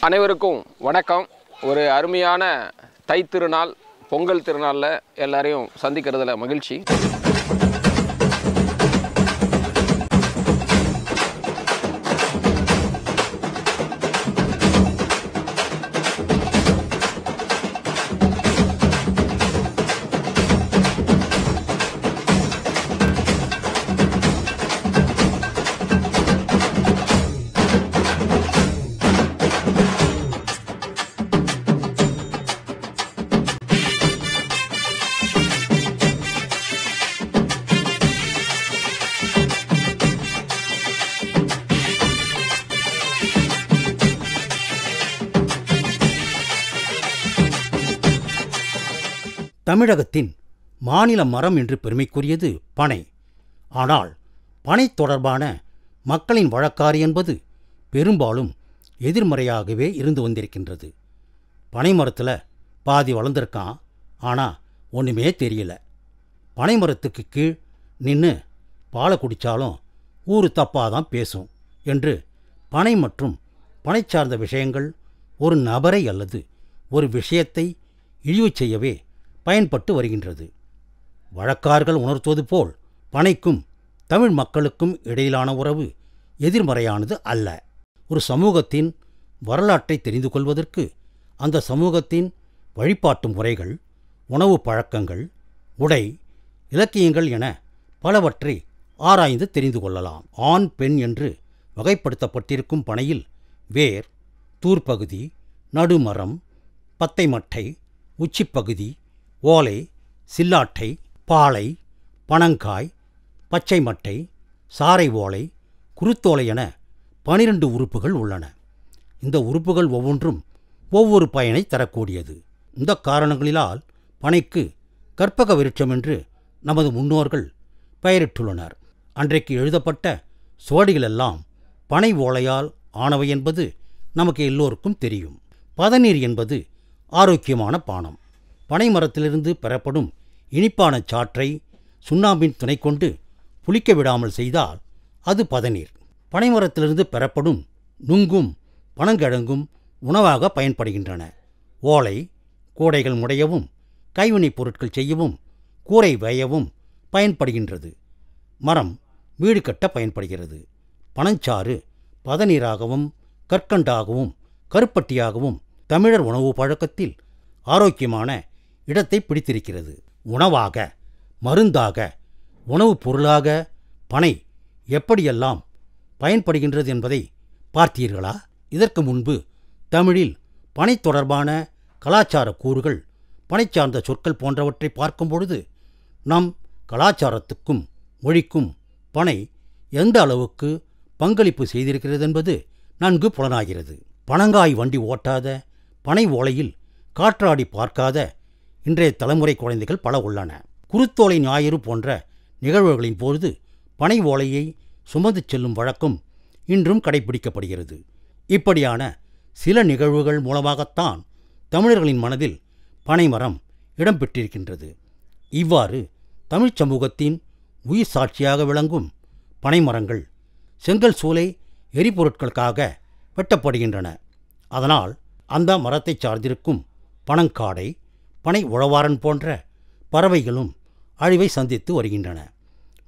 அனைவருக்கும் வணக்கம். ஒரு அருமையான தை திருநாள் பொங்கல் திருநாளில் எல்லாரையும் சந்திக்கிறதுல மகிழ்ச்சி. தமிழகத்தின் மாநில மரம் என்று பெருமைக்குரியது பனை. ஆனால் பனை தொடர்பான மக்களின் வழக்காறு என்பது பெரும்பாலும் எதிர்மறையாகவே இருந்து வந்திருக்கின்றது. பனை மரத்தில் பாதி வளர்ந்துருக்கான் ஆனால் ஒன்றுமே தெரியல. பனை மரத்துக்கு கீழ் நின்று பாலை குடித்தாலும் ஊரு தப்பாக தான் பேசும் என்று பனை மற்றும் பனை சார்ந்த விஷயங்கள் ஒரு நபரை அல்லது ஒரு விஷயத்தை இழிவு செய்யவே பயன்பட்டு வருகின்றது. வழக்கார்கள் உணர்த்துவது போல் பனைக்கும் தமிழ் மக்களுக்கும் இடையிலான உறவு எதிர்மறையானது அல்ல. ஒரு சமூகத்தின் வரலாற்றை தெரிந்து கொள்வதற்கு அந்த சமூகத்தின் வழிபாட்டு முறைகள் உணவு பழக்கங்கள் உடை இலக்கியங்கள் என பலவற்றை ஆராய்ந்து தெரிந்து கொள்ளலாம். ஆண் பெண் என்று வகைப்படுத்தப்பட்டிருக்கும் பனையில் வேர் தூர்பகுதி நடுமரம் பத்தை மட்டை உச்சிப்பகுதி ஓலை சில்லாட்டை பாலை பனங்காய் பச்சை மட்டை சாறை ஓலை குருத்தோலை என பனிரெண்டு உறுப்புகள் உள்ளன. இந்த உறுப்புகள் ஒவ்வொன்றும் ஒவ்வொரு பயனை தரக்கூடியது. இந்த காரணங்களிலால் பனைக்கு கற்பக விருட்சம் என்று நமது முன்னோர்கள் பெயரிட்டுள்ளனர். அன்றைக்கு எழுதப்பட்ட சுவடிகளெல்லாம் பனை ஓலையால் ஆனவை என்பது நமக்கு எல்லோருக்கும் தெரியும். பதநீர் என்பது ஆரோக்கியமான பானம். பனை மரத்திலிருந்து பெறப்படும் இனிப்பான சாற்றை சுண்ணாம்பின் துணை கொண்டு புளிக்க விடாமல் செய்தால் அது பதநீர். பனைமரத்திலிருந்து பெறப்படும் நுங்கும் பனங்கிழங்கும் உணவாக பயன்படுகின்றன. ஓலை கூடைகள் முடையவும் கைவினைப் பொருட்கள் செய்யவும் கூரை வேயவும் பயன்படுகின்றது. மரம் வீடு கட்ட பயன்படுகிறது. பனஞ்சாறு பதநீராகவும் கற்கண்டாகவும் கருப்பட்டியாகவும் தமிழர் உணவு பழக்கத்தில் ஆரோக்கியமான இடத்தை பிடித்திருக்கிறது. உணவாக மருந்தாக உணவுப் பொருளாக பனை எப்படியெல்லாம் பயன்படுகின்றது என்பதை பார்த்தீர்களா? இதற்கு முன்பு தமிழில் பனை தொடர்பான கலாச்சார கூறுகள் பனை சார்ந்த சொற்கள் போன்றவற்றை பார்க்கும்பொழுது நம் கலாச்சாரத்துக்கும் மொழிக்கும் பனை எந்த அளவுக்கு பங்களிப்பு செய்திருக்கிறது என்பது நன்கு புலனாகிறது. பனங்காய் வண்டி ஓட்டாத பனை ஓலையில் காற்றாடி பார்க்காத இன்றைய தலைமுறை குழந்தைகள் பல உள்ளன. குருத்தோலை ஞாயிறு போன்ற நிகழ்வுகளின் பொழுது பனை ஓலையை சுமந்து செல்லும் வழக்கம் இன்றும் கடைபிடிக்கப்படுகிறது. இப்படியான சில நிகழ்வுகள் மூலமாகத்தான் தமிழர்களின் மனதில் பனைமரம் இடம் பெற்றிருக்கின்றது. இவ்வாறு தமிழ்ச் சமூகத்தின் உயிர் சாட்சியாக விளங்கும் பனைமரங்கள் செங்கல் சூளை எரிபொருட்களுக்காக வெட்டப்படுகின்றன. அதனால் அந்த மரத்தைச் சார்ந்திருக்கும் பனங்காடை பனை உழவாரன் போன்ற பறவைகளும் அழிவை சந்தித்து வருகின்றன.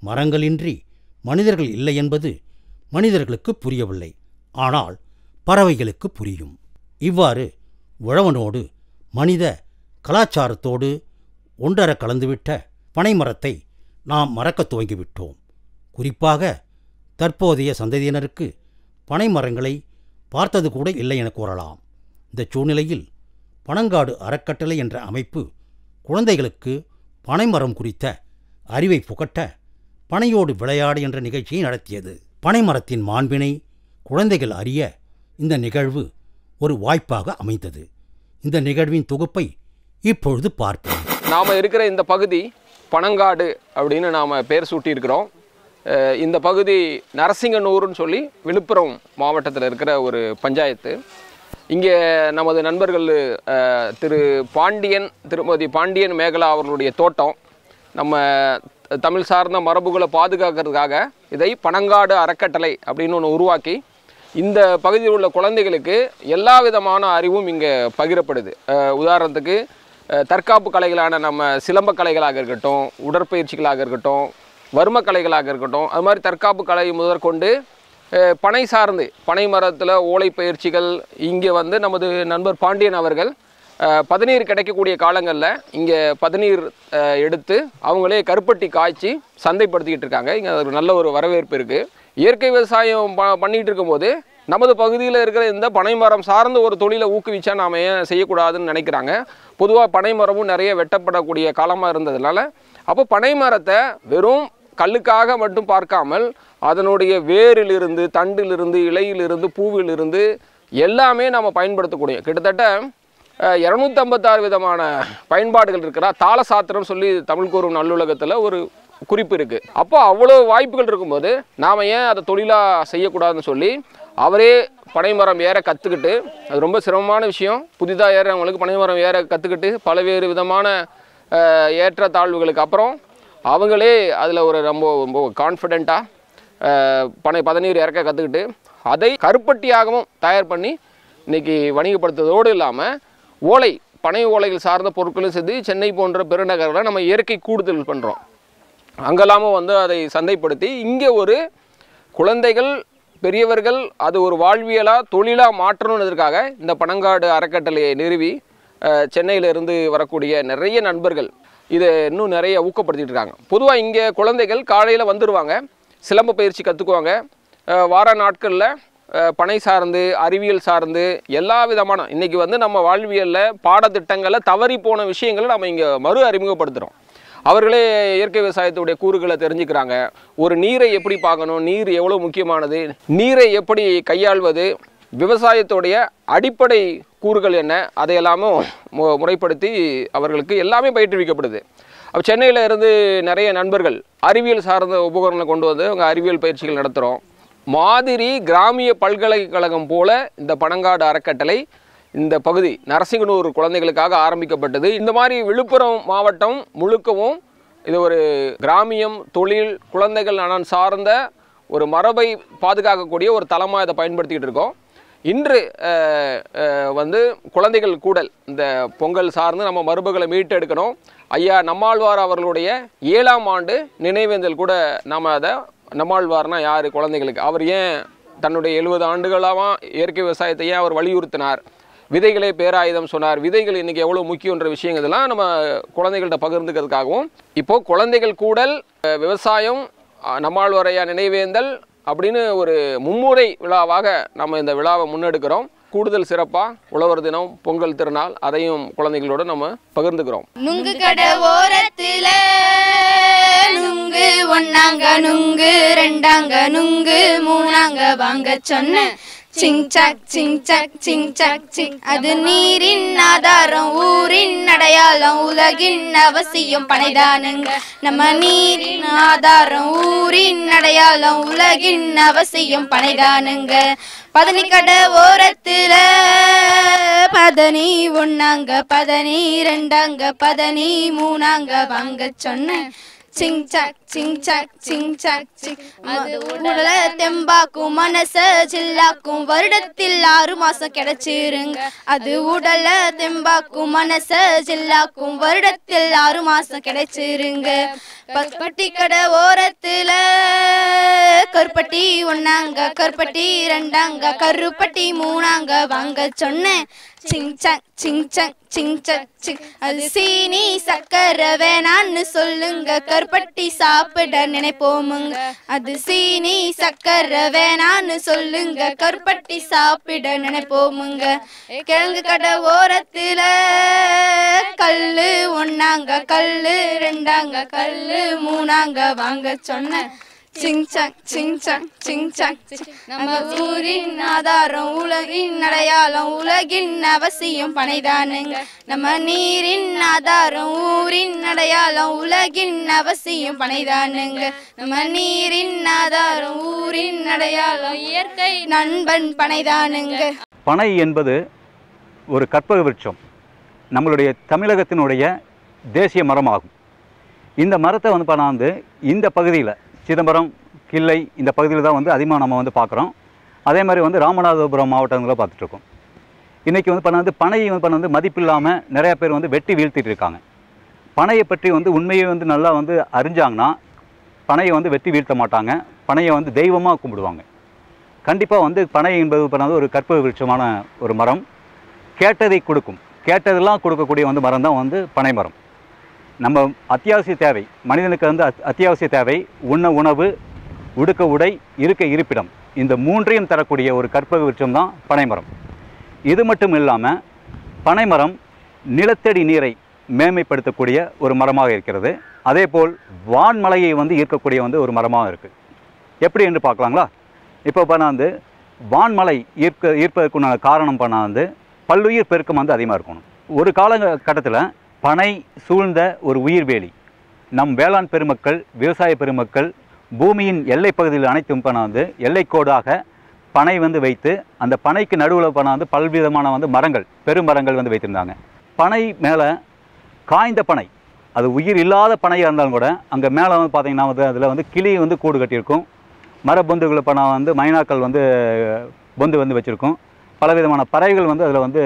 மரங்களின்றி மனிதர்கள் இல்லை என்பது மனிதர்களுக்கு புரியவில்லை. ஆனால் பறவைகளுக்கு புரியும். இவ்வாறு உழவனோடு மனித கலாச்சாரத்தோடு ஒன்றர கலந்துவிட்ட பனைமரத்தை நாம் மறக்க துவங்கிவிட்டோம். குறிப்பாக தற்போதைய சந்ததியினருக்கு பனைமரங்களை பார்த்தது கூட இல்லை என கூறலாம். இந்த சூழ்நிலையில் பனங்காடு அறக்கட்டளை என்ற அமைப்பு குழந்தைகளுக்கு பனைமரம் குறித்த அறிவை புகட்ட பனையோடு விளையாடு என்ற நிகழ்ச்சியை நடத்தியது. பனைமரத்தின் மாண்பினை குழந்தைகள் அறிய இந்த நிகழ்வு ஒரு வாய்ப்பாக அமைந்தது. இந்த நிகழ்வின் தொகுப்பை இப்பொழுது பார்ப்போம். நாம் இருக்கிற இந்த பகுதி பனங்காடு அப்படின்னு நாம் பேர் சூட்டியிருக்கிறோம். இந்த பகுதி நரசிங்கனூர்னு சொல்லி விழுப்புரம் மாவட்டத்தில் இருக்கிற ஒரு பஞ்சாயத்து. இங்கே நமது நண்பர்கள் திரு பாண்டியன் திருமதி பாண்டியன் மேகலா அவர்களுடைய தோட்டம். நம்ம தமிழ் சார்ந்த மரபுகளை பாதுகாக்கிறதுக்காக இதை பனங்காடு அறக்கட்டளை அப்படின்னு ஒன்று உருவாக்கி இந்த பகுதியில் உள்ள குழந்தைகளுக்கு எல்லா விதமான அறிவும் இங்கே பகிரப்படுது. உதாரணத்துக்கு தற்காப்பு கலைகளான நம்ம சிலம்ப கலைகளாக இருக்கட்டும் உடற்பயிற்சிகளாக இருக்கட்டும் வர்ம கலைகளாக இருக்கட்டும் அது மாதிரி தற்காப்பு கலை முதற்கொண்டு பனை சார்ந்து பனை மரத்தில் ஓலை பயிற்சிகள் இங்கே வந்து நமது நண்பர் பாண்டியன் அவர்கள் பதநீர் கிடைக்கக்கூடிய காலங்களில் இங்கே பதநீர் எடுத்து அவங்களே கருப்பட்டி காய்ச்சி சந்தைப்படுத்திக்கிட்டு இருக்காங்க. இங்கே ஒரு நல்ல ஒரு வரவேற்பு இருக்குது இயற்கை விவசாயம் ப பண்ணிகிட்டு இருக்கும்போது நமது பகுதியில் இருக்கிற இந்த பனைமரம் சார்ந்த ஒரு தொழிலை ஊக்குவிச்சா நாம் ஏன் செய்யக்கூடாதுன்னு நினைக்கிறாங்க. பொதுவாக பனைமரமும் நிறைய வெட்டப்படக்கூடிய காலமாக இருந்ததுனால அப்போ பனைமரத்தை வெறும் கல்லுக்காக மட்டும் பார்க்காமல் அதனுடைய வேரிலிருந்து தண்டிலிருந்து இலையிலிருந்து பூவிலிருந்து எல்லாமே நம்ம பயன்படுத்தக்கூடிய கிட்டத்தட்ட இரநூத்தம்பத்தாறு விதமான பயன்பாடுகள் இருக்கிறா தாள சாத்திரம் சொல்லி தமிழ் கூறும் நல்லுலகத்தில் ஒரு குறிப்பு இருக்குது அப்போ அவ்வளோ வாய்ப்புகள் இருக்கும்போது நாம் ஏன் அதை தொழிலாக செய்யக்கூடாதுன்னு சொல்லி அவரே பனைமரம் ஏற கற்றுக்கிட்டு அது ரொம்ப சிரமமான விஷயம். புதிதாக ஏறவங்களுக்கு பனைமரம் ஏற கற்றுக்கிட்டு பல்வேறு விதமான ஏற்ற தாழ்வுகளுக்கு அப்புறம் அவங்களே அதில் ஒரு ரொம்ப ரொம்ப கான்ஃபிடெண்ட்டாக பனை பதநீர் இறக்க கற்றுக்கிட்டு அதை கருப்பட்டியாகவும் தயார் பண்ணி இன்றைக்கி வணிகப்படுத்துவதோடு இல்லாமல் ஓலை பனை ஓலைகள் சார்ந்த பொருட்களும் சேர்த்து சென்னை போன்ற பெருநகரில் நம்ம இயற்கை கூடுதல் பண்ணுறோம் அங்கெல்லாமும் வந்து அதை சந்தைப்படுத்தி இங்கே ஒரு குழந்தைகள் பெரியவர்கள் அது ஒரு வாழ்வியலாக தொழிலாக மாற்றணுன்றதுக்காக இந்த பனங்காடு அறக்கட்டளையை நிறுவி சென்னையிலிருந்து வரக்கூடிய நிறைய நண்பர்கள் இதை இன்னும் நிறைய ஊக்கப்படுத்திட்டு இருக்காங்க. பொதுவாக இங்கே குழந்தைகள் காலையில் வந்துடுவாங்க சிலம்ப பயிற்சி கற்றுக்குவாங்க வார நாட்களில் பனை சார்ந்து அறிவியல் சார்ந்து எல்லா விதமான இன்றைக்கி வந்து நம்ம வாழ்வியலில் பாடத்திட்டங்களை தவறி போன விஷயங்களை நம்ம இங்கே மறு அறிமுகப்படுத்துகிறோம் அவர்களே இயற்கை விவசாயத்துடைய கூறுகளை தெரிஞ்சுக்கிறாங்க. ஒரு நீரை எப்படி பார்க்கணும்? நீர் எவ்வளோ முக்கியமானது? நீரை எப்படி கையாள்வது? விவசாயத்துடைய அடிப்படை கூறுகள் என்ன? அதையெல்லாமும் மு முறைப்படுத்தி அவர்களுக்கு எல்லாமே பயிற்றுவிக்கப்படுது. அப்போ சென்னையில் இருந்து நிறைய நண்பர்கள் அறிவியல் சார்ந்த உபகரணங்களை கொண்டு வந்து அவங்க அறிவியல் பயிற்சிகள் நடத்துகிறோம் மாதிரி கிராமிய பல்கலைக்கழகம் போல இந்த பனங்காடு அறக்கட்டளை இந்த பகுதி நரசிங்கனூர் குழந்தைகளுக்காக ஆரம்பிக்கப்பட்டது. இந்த மாதிரி விழுப்புரம் மாவட்டம் முழுக்கவும் இது ஒரு கிராமியம் தொழில் குழந்தைகள் நலன் சார்ந்த ஒரு மரபை பாதுகாக்கக்கூடிய ஒரு தளமாக இதை பயன்படுத்திக்கிட்டு இருக்கோம். இன்று வந்து குழந்தைகள் கூடல் இந்த பொங்கல் சார்ந்து நம்ம மரபுகளை மீட்டெடுக்கணும். ஐயா நம்மாழ்வார் அவர்களுடைய ஏழாம் ஆண்டு நினைவேந்தல் கூட நாம் அதை நம்மாழ்வார்னா யார் குழந்தைகளுக்கு? அவர் ஏன் தன்னுடைய எழுபது ஆண்டுகளாகவும் இயற்கை விவசாயத்தை ஏன் அவர் வலியுறுத்தினார்? விதைகளே பேராயுதம் சொன்னார். விதைகள் இன்றைக்கி எவ்வளோ முக்கியன்ற விஷயங்கள்லாம் நம்ம குழந்தைகள்கிட்ட பகிர்ந்துக்கிறதுக்காகவும் இப்போது குழந்தைகள் கூடல் விவசாயம் நம்மாழ்வாரையா நினைவேந்தல் அப்படின்னு ஒரு மும்முறை விழாவாக நம்ம இந்த விழாவை முன்னெடுக்கிறோம். கூடுதல் சிறப்பாக உழவர் தினம் பொங்கல் திருநாள் அதையும் குழந்தைகளோடு நம்ம பகிர்ந்துக்கிறோம். நுங்கு கடை ஓரத்தில் நுங்கு ஒன்னாங்க நுங்கு ரெண்டாங்க நுங்கு மூணாங்க வாங்க சொன்ன சிங் சாக் சிங் சாக் சிங். சிங் அது நீரின் ஆதாரம் ஊரின் அடையாளம் உலகின் அவசியம் பனைதானுங்க நம்ம நீரின் ஆதாரம் ஊரின் அடையாளம் உலகின் அவசியம் பனைதானுங்க பதனி கடை ஓரத்துல பதனி ஒன்னாங்க பதனி ரெண்டாங்க பதனி மூணாங்க வாங்க சொன்ன சிங் சாக் சிங் சாக் சிங். சாக் சிங் அது உடல தெம்பாக்கும் மனச ஜில்லாக்கும் வருடத்தில் ஆறு மாசம் கிடைச்சிருங்க. அது உடல தெம்பாக்கும் மனச ஜில்லாக்கும் வருடத்தில் ஆறு மாசம் கிடைச்சிருங்க. பட்டி கடை ஓரத்துல கருப்பட்டி ஒன்னாங்க கருப்பட்டி ரெண்டாங்க கருப்பட்டி மூணாங்க. வாங்க சொன்னேன். சிங்சங் சிங்சங் சிங்சங் சிங். அது சீனி சக்கரை வேணான்னு சொல்லுங்க. கருப்பட்டி சாப்பிட நினைப்போமுங்க. அது சீனி சக்கரை வேணான்னு சொல்லுங்க. கருப்பட்டி சாப்பிட நினைப்போமுங்க. கிழங்கு கடை ஓரத்துல கல்லு ஒன்னாங்க. கல்லு ரெண்டாங்க. கல்லு மூணாங்க. வாங்க சொன்னேன் சிங்சங் சிங்சங் சிங்சங். நம்ம ஊரின் ஆதாரம் உலகின் அடையாளம் உலகின் அவசியம் பனைதானுங்க. நம்ம நீரின் ஆதாரம் ஊரின் அடையாளம் உலகின் அவசியம் பனைதானுங்க. நம்ம நீரின் ஆதாரம் ஊரின் அடையாளம் இயற்கை நண்பன் பனைதானுங்க. பனை என்பது ஒரு கற்பக விருட்சம். நம்மளுடைய தமிழகத்தினுடைய தேசிய மரமாகும். இந்த மரத்தை வந்து பண்ணாந்து இந்த பகுதியில் சிதம்பரம் கிள்ளை இந்த பகுதியில் தான் வந்து அதிகமாக நம்ம வந்து பார்க்குறோம். அதே மாதிரி வந்து ராமநாதபுரம் மாவட்டங்களில் பார்த்துட்ருக்கோம். இன்றைக்கி வந்து பண்ண வந்து பனையை வந்து பண்ண வந்து மதிப்பு இல்லாமல் நிறையா பேர் வந்து வெட்டி வீழ்த்திட்டு இருக்காங்க. பனையை பற்றி வந்து உண்மையை வந்து நல்லா வந்து அறிஞ்சாங்கன்னா பனையை வந்து வெட்டி வீழ்த்த மாட்டாங்க. பனையை வந்து தெய்வமாக கும்பிடுவாங்க. கண்டிப்பாக வந்து பனை என்பது பண்ணாது ஒரு கற்ப விருட்சமான ஒரு மரம். கேட்டதை கொடுக்கும். கேட்டதெல்லாம் கொடுக்கக்கூடிய வந்து மரம் தான் வந்து பனை மரம். நம்ம அத்தியாவசிய தேவை மனிதனுக்கு வந்து அத்தியாவசிய தேவை உண்ண உணவு உடுக்க உடை இருக்க இருப்பிடம். இந்த மூன்றையும் தரக்கூடிய ஒரு கற்பக விருட்சம் தான் பனைமரம். இது மட்டும் இல்லாமல் பனைமரம் நிலத்தடி நீரை மேன்மைப்படுத்தக்கூடிய ஒரு மரமாக இருக்கிறது. அதேபோல் வான்மலையை வந்து ஈர்க்கக்கூடிய வந்து ஒரு மரமாக இருக்குது எப்படி என்று பார்க்கலாங்களா? இப்போ பண்ணால் வந்து வான்மலை ஈர்க்க ஈர்ப்பதற்குண்டான காரணம் பண்ணால் வந்து பல்லுயிர் பெருக்கம் வந்து அதிகமாக இருக்கணும். ஒரு கால கட்டத்தில் பனை சூழ்ந்த ஒரு உயிர்வேலி நம் வேளாண் பெருமக்கள் விவசாய பெருமக்கள் பூமியின் எல்லை பகுதியில் அனைத்தும் பணம் வந்து எல்லைக்கோடாக பனை வந்து வைத்து அந்த பனைக்கு நடுவில் பணம் வந்து பல்விதமான வந்து மரங்கள் பெருமரங்கள் வந்து வைத்திருந்தாங்க. பனை மேலே காய்ந்த பனை. அது உயிர் இல்லாத பனையாக இருந்தாலும் கூட அங்கே மேலே வந்து பார்த்திங்கன்னா வந்து அதில் வந்து கிளி வந்து கூடு கட்டியிருக்கும். மரப்பொந்துகளை பண்ண வந்து மைனாக்கள் வந்து பொந்து வந்து வச்சுருக்கும். பலவிதமான பறவைகள் வந்து அதில் வந்து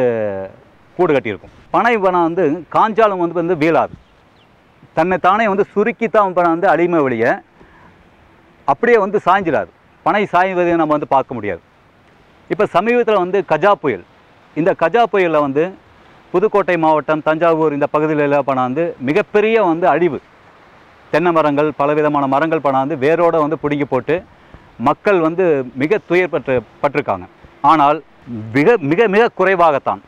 கூடு கட்டியிருக்கும். பனை பணம் வந்து காஞ்சாலும் வந்து வந்து வீழாது. தன்னை தானே வந்து சுருக்கித்தான் பணம் வந்து அழிமை வழிய அப்படியே வந்து சாய்ஞ்சிடாது பனை சாய்வதை நம்ம வந்து பார்க்க முடியாது. இப்போ சமீபத்தில் வந்து கஜா புயல். இந்த கஜா புயலில் வந்து புதுக்கோட்டை மாவட்டம் தஞ்சாவூர் இந்த பகுதியில் பணம் வந்து மிகப்பெரிய வந்து அழிவு. தென்னை மரங்கள் பலவிதமான மரங்கள் பணம் வந்து வேரோடு வந்து பிடுங்கி போட்டு மக்கள் வந்து மிக துயர்பட்டு பட்டிருக்காங்க. ஆனால் மிக மிக மிக குறைவாகத்தான்.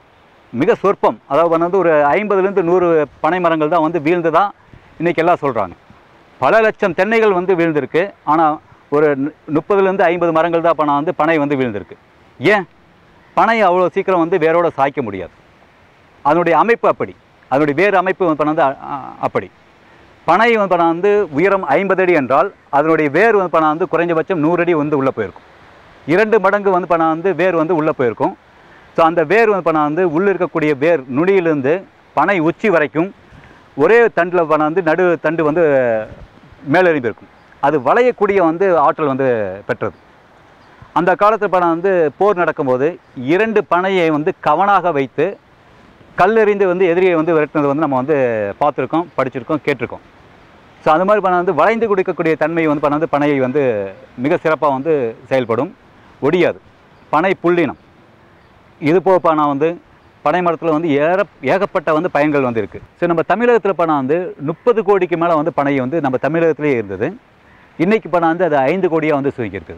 மிக சொற்பம். அதாவது வந்து ஒரு ஐம்பதுலேருந்து நூறு பனை மரங்கள் தான் வந்து வீழ்ந்து இன்றைக்கி எல்லாம் சொல்கிறாங்க பல லட்சம் தென்னைகள் வந்து வீழ்ந்திருக்கு. ஆனால் ஒரு முப்பதுலேருந்து ஐம்பது மரங்கள் தான் பணம் வந்து பனை வந்து வீழ்ந்திருக்கு. ஏன்? பனை அவ்வளோ சீக்கிரம் வந்து வேரோட சாய்க்க முடியாது. அதனுடைய அமைப்பு அப்படி. அதனுடைய வேறு அமைப்பு வந்து பண்ண வந்து அப்படி. பனை வந்து பணம் வந்து உயரம் ஐம்பது அடி என்றால் அதனுடைய வேர் வந்து பணம் வந்து குறைஞ்சபட்சம் நூறு அடி வந்து உள்ளே போயிருக்கும். இரண்டு மடங்கு வந்து பணம் வந்து வேர் வந்து உள்ளே போயிருக்கும். ஸோ அந்த வேர் வந்து பண்ண வந்து உள்ளே இருக்கக்கூடிய வேர் நுனியிலிருந்து பனை உச்சி வரைக்கும் ஒரே தண்டில் பண்ண வந்து நடு தண்டு வந்து மேலெழும்பி இருக்கும். அது வளையக்கூடிய வந்து ஆற்றல் வந்து பெற்றது. அந்த காலத்தில் பணம் வந்து போர் நடக்கும்போது இரண்டு பனையை வந்து கவனாக வைத்து கல்லெறிந்து வந்து எதிரியை வந்து விரட்டினது வந்து நம்ம வந்து பார்த்துருக்கோம் படிச்சிருக்கோம் கேட்டிருக்கோம். ஸோ அது மாதிரி பணம் வந்து வளைந்து கொடுக்கக்கூடிய தன்மை வந்து பணம் வந்து பனையை வந்து மிக சிறப்பாக வந்து செயல்படும். ஒடியாது. பனை புள்ளினம் இது போக வந்து பனை மரத்தில் வந்து ஏற ஏகப்பட்ட வந்து பயன்கள் வந்து இருக்குது ஸோ நம்ம தமிழகத்தில் பணம் வந்து முப்பது கோடிக்கு மேலே வந்து பனை வந்து நம்ம தமிழகத்திலே இருந்தது. இன்றைக்கி பணம் வந்து அது ஐந்து கோடியாக வந்து சுருங்கி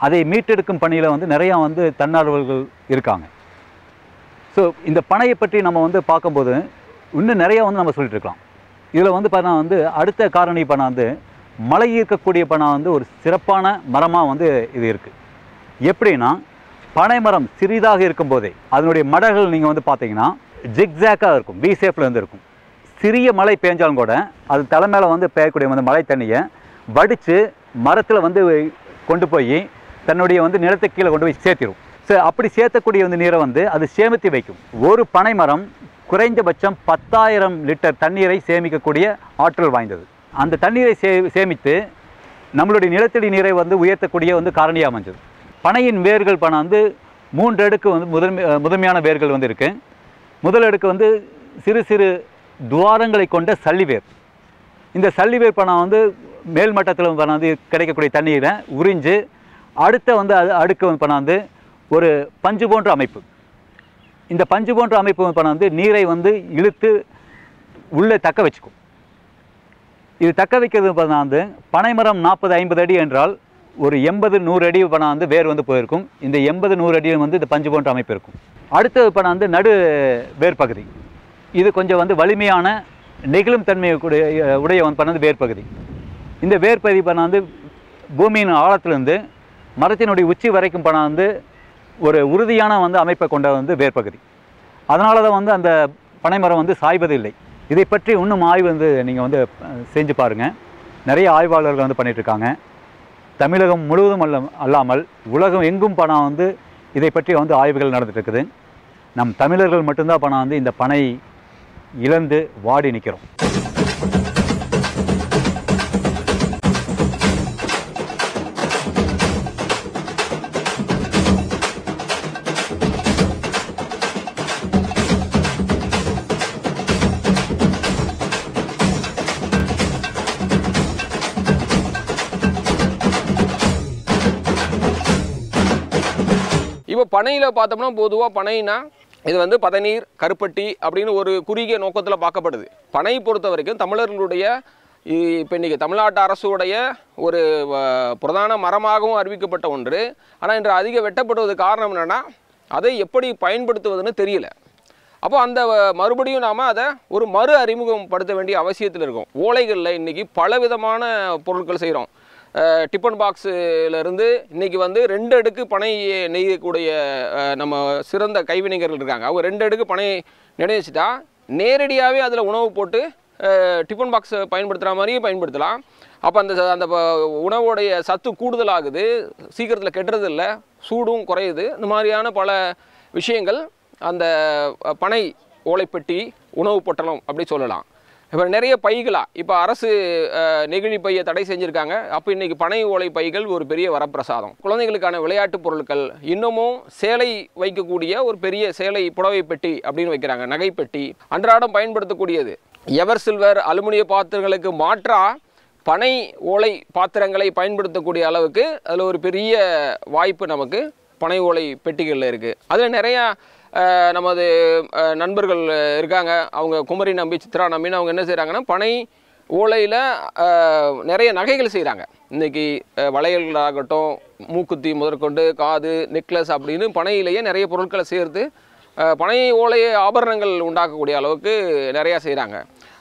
அதை மீட்டெடுக்கும் பணியில் வந்து நிறையா வந்து தன்னார்வலர்கள் இருக்காங்க. ஸோ இந்த பனையை பற்றி நம்ம வந்து பார்க்கும்போது இன்னும் நிறையா வந்து நம்ம சொல்லிட்டு இருக்கலாம். இதில் வந்து பார்த்தா வந்து அடுத்த காரணி பணம் வந்து மலை ஈர்க்கக்கூடிய பணம் வந்து ஒரு சிறப்பான மரமாக வந்து இது இருக்குது எப்படின்னா பனை மரம் சிறிதாக இருக்கும்போதே அதனுடைய மடல்கள் நீங்கள் வந்து பார்த்தீங்கன்னா ஜிக்ஜாக்காக இருக்கும் வி சேஃப்ல இருந்து இருக்கும். சிறிய மழை பெஞ்சாலும் கூட அது தலை மேலே வந்து பெய்யக்கூடிய அந்த மழை தண்ணியை வடித்து மரத்தில் வந்து கொண்டு போய் தன்னுடைய வந்து நிலத்தை கீழே கொண்டு போய் சேர்த்திடும் ஸோ அப்படி சேர்த்தக்கூடிய வந்து நீரை வந்து அது சேமித்து வைக்கும். ஒரு பனை மரம் குறைந்தபட்சம் பத்தாயிரம் லிட்டர் தண்ணீரை சேமிக்கக்கூடிய ஆற்றல் வாய்ந்தது. அந்த தண்ணீரை சே சேமித்து நம்மளுடைய நிலத்தடி நீரை வந்து உயர்த்தக்கூடிய வந்து காரணியாக அமைஞ்சது. பனையின் வேர்கள் பணம் வந்து மூன்று அடுக்கு வந்து முதன்மை முதன்மையான வேர்கள் வந்து இருக்குது முதல் அடுக்கு வந்து சிறு சிறு துவாரங்களை கொண்ட சல்லிவேர். இந்த சல்லிவேர் பணம் வந்து மேல் மட்டத்தில் பணம் வந்து கிடைக்கக்கூடிய தண்ணீரை உறிஞ்சு அடுத்த வந்து அது அடுக்கு வந்து பணம் வந்து ஒரு பஞ்சு போன்ற அமைப்பு. இந்த பஞ்சு போன்ற அமைப்பு வந்து பணம் வந்து நீரை வந்து இழுத்து உள்ளே தக்க வச்சுக்கும். இது தக்க வைக்கிறது பார்த்தா வந்து பனைமரம் நாற்பது ஐம்பது அடி என்றால் ஒரு எண்பது நூறு அடி பணம் வந்து வேர் வந்து போயிருக்கும். இந்த எண்பது நூறு அடி வந்து இந்த பஞ்சு போன்ற அமைப்பு இருக்கும். அடுத்தது பணம் வந்து நடு வேர் பகுதி. இது கொஞ்சம் வந்து வலிமையான நெகிழும் தன்மை உடைய வந்து பண்ணது வந்து இந்த வேர் பகுதி பண்ண வந்து பூமியின் ஆழத்திலிருந்து மரத்தினுடைய உச்சி வரைக்கும் பணம் வந்து ஒரு உறுதியான வந்து அமைப்பை கொண்ட வந்து வேர் பகுதி. அதனால தான் வந்து அந்த பனைமரம் வந்து சாய்வதில்லை இதை பற்றி இன்னும் ஆய்வு வந்து நீங்கள் வந்து செஞ்சு பாருங்கள் நிறைய ஆய்வாளர்கள் வந்து பண்ணிகிட்ருக்காங்க தமிழகம் முழுவதும் அல்ல அல்லாமல் உலகம் எங்கும் பணம் வந்து இதை பற்றி வந்து ஆய்வுகள் நடந்துகிட்ருக்குது. இருக்குது நம் தமிழர்கள் மட்டும்தான் பணம் வந்து இந்த பனை இழந்து வாடி நிற்கிறோம் பனையில் பார்த்தோம்னா பொதுவாக பனைனா இது வந்து பதநீர் கருப்பட்டி அப்படின்னு ஒரு குறுகிய நோக்கத்தில் பார்க்கப்படுது. பனை பொறுத்த வரைக்கும் தமிழர்களுடைய இப்போ இன்றைக்கி தமிழ்நாட்டு அரசுடைய ஒரு வ- பிரதான மரமாகவும் அறிவிக்கப்பட்ட ஒன்று. ஆனால் இன்று அதிக வெட்டப்படுவது காரணம் என்னென்னா அதை எப்படி பயன்படுத்துவதுன்னு தெரியல. அப்போ அந்த வ- மறுபடியும் நாம் அதை ஒரு மறு அறிமுகப்படுத்த வேண்டிய அவசியத்தில் இருக்கும். ஓலைகளில் இன்றைக்கி பலவிதமான பொருட்கள் செய்கிறோம் டிஃபன் பாக்ஸிலிருந்து இன்றைக்கி வந்து ரெண்டு அடுக்கு பனை நெய்யக்கூடிய நம்ம சிறந்த கைவினைஞர்கள் இருக்காங்க. அவங்க ரெண்டு அடுக்கு பனை நினைச்சிட்டா நேரடியாகவே அதில் உணவு போட்டு டிஃபன் பாக்ஸை பயன்படுத்துகிற மாதிரியும் பயன்படுத்தலாம். அப்போ அந்த ச- அந்த உணவுடைய சத்து கூடுதலாகுது. சீக்கிரத்தில் கெட்டுறதில்ல. சூடும் குறையுது. இந்த மாதிரியான பல விஷயங்கள் அந்த பனை ஓலைப்பெட்டி உணவு பொட்டலம் அப்படி சொல்லலாம். இப்போ நிறைய பைகளா? இப்போ அரசு நெகிழி பையை தடை செஞ்சுருக்காங்க. அப்போ இன்றைக்கி பனை ஓலை பைகள் ஒரு பெரிய வரப்பிரசாதம். குழந்தைகளுக்கான விளையாட்டு பொருட்கள் இன்னமும் சேலை வைக்கக்கூடிய ஒரு பெரிய சேலை புடவை பெட்டி அப்படின்னு வைக்கிறாங்க. நகைப்பெட்டி. அன்றாடம் பயன்படுத்தக்கூடியது. எவர் சில்வர் அலுமினிய பாத்திரங்களுக்கு மாற்றா பனை ஓலை பாத்திரங்களை பயன்படுத்தக்கூடிய அளவுக்கு அதில் ஒரு பெரிய வாய்ப்பு நமக்கு பனை ஓலை பெட்டிகளில் இருக்குது அதில் நிறையா நமது நண்பர்கள் இருக்காங்க. அவங்க குமரி நம்பி சித்ரா நம்பின்னு அவங்க என்ன செய்கிறாங்கன்னா பனை ஓலையில் நிறைய நகைகள் செய்கிறாங்க இன்றைக்கி வளையல்களாகட்டும் மூக்குத்தி முதற்கொண்டு காது நெக்லஸ் அப்படின்னு பனையிலேயே நிறைய பொருட்களை சேர்த்து பனை ஓலை ஆபரணங்கள் உண்டாக்கக்கூடிய அளவுக்கு நிறையா செய்கிறாங்க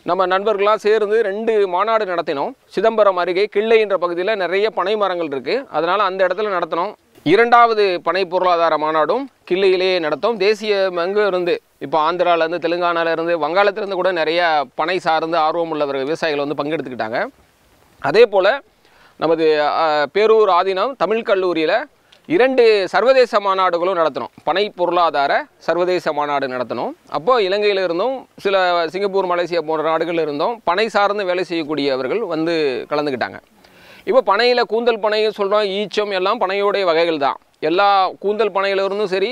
நம்ம நண்பர்கள்லாம் சேர்ந்து ரெண்டு மாநாடு நடத்தினோம். சிதம்பரம் அருகே கிள்ளைன்ற பகுதியில் நிறைய பனை மரங்கள் இருக்குது அதனால் அந்த இடத்துல நடத்தினோம். இரண்டாவது பனை பொருளாதார மாநாடும் கிள்ளையிலேயே நடத்தும். தேசிய அங்கு இருந்து இப்போ ஆந்திராவிலேருந்து தெலுங்கானாலேருந்து வங்காளத்திலேருந்து கூட நிறைய பனை சார்ந்து ஆர்வம் உள்ளவர்கள் விவசாயிகள் வந்து பங்கெடுத்துக்கிட்டாங்க. அதே போல் நமது பேரூர் ஆதீனம் தமிழ் கல்லூரியில் இரண்டு சர்வதேச மாநாடுகளும் நடத்தணும். பனை பொருளாதார சர்வதேச மாநாடு நடத்தணும். அப்போது இலங்கையில் இருந்தும் சில சிங்கப்பூர் மலேசியா போன்ற நாடுகளில் இருந்தும் பனை சார்ந்து வேலை செய்யக்கூடியவர்கள் வந்து கலந்துக்கிட்டாங்க. இப்போ பனையில் கூந்தல் பனை சொல்கிறோம் ஈச்சம் எல்லாம் பனையோடைய வகைகள் தான். எல்லா கூந்தல் பனையிலிருந்தும் சரி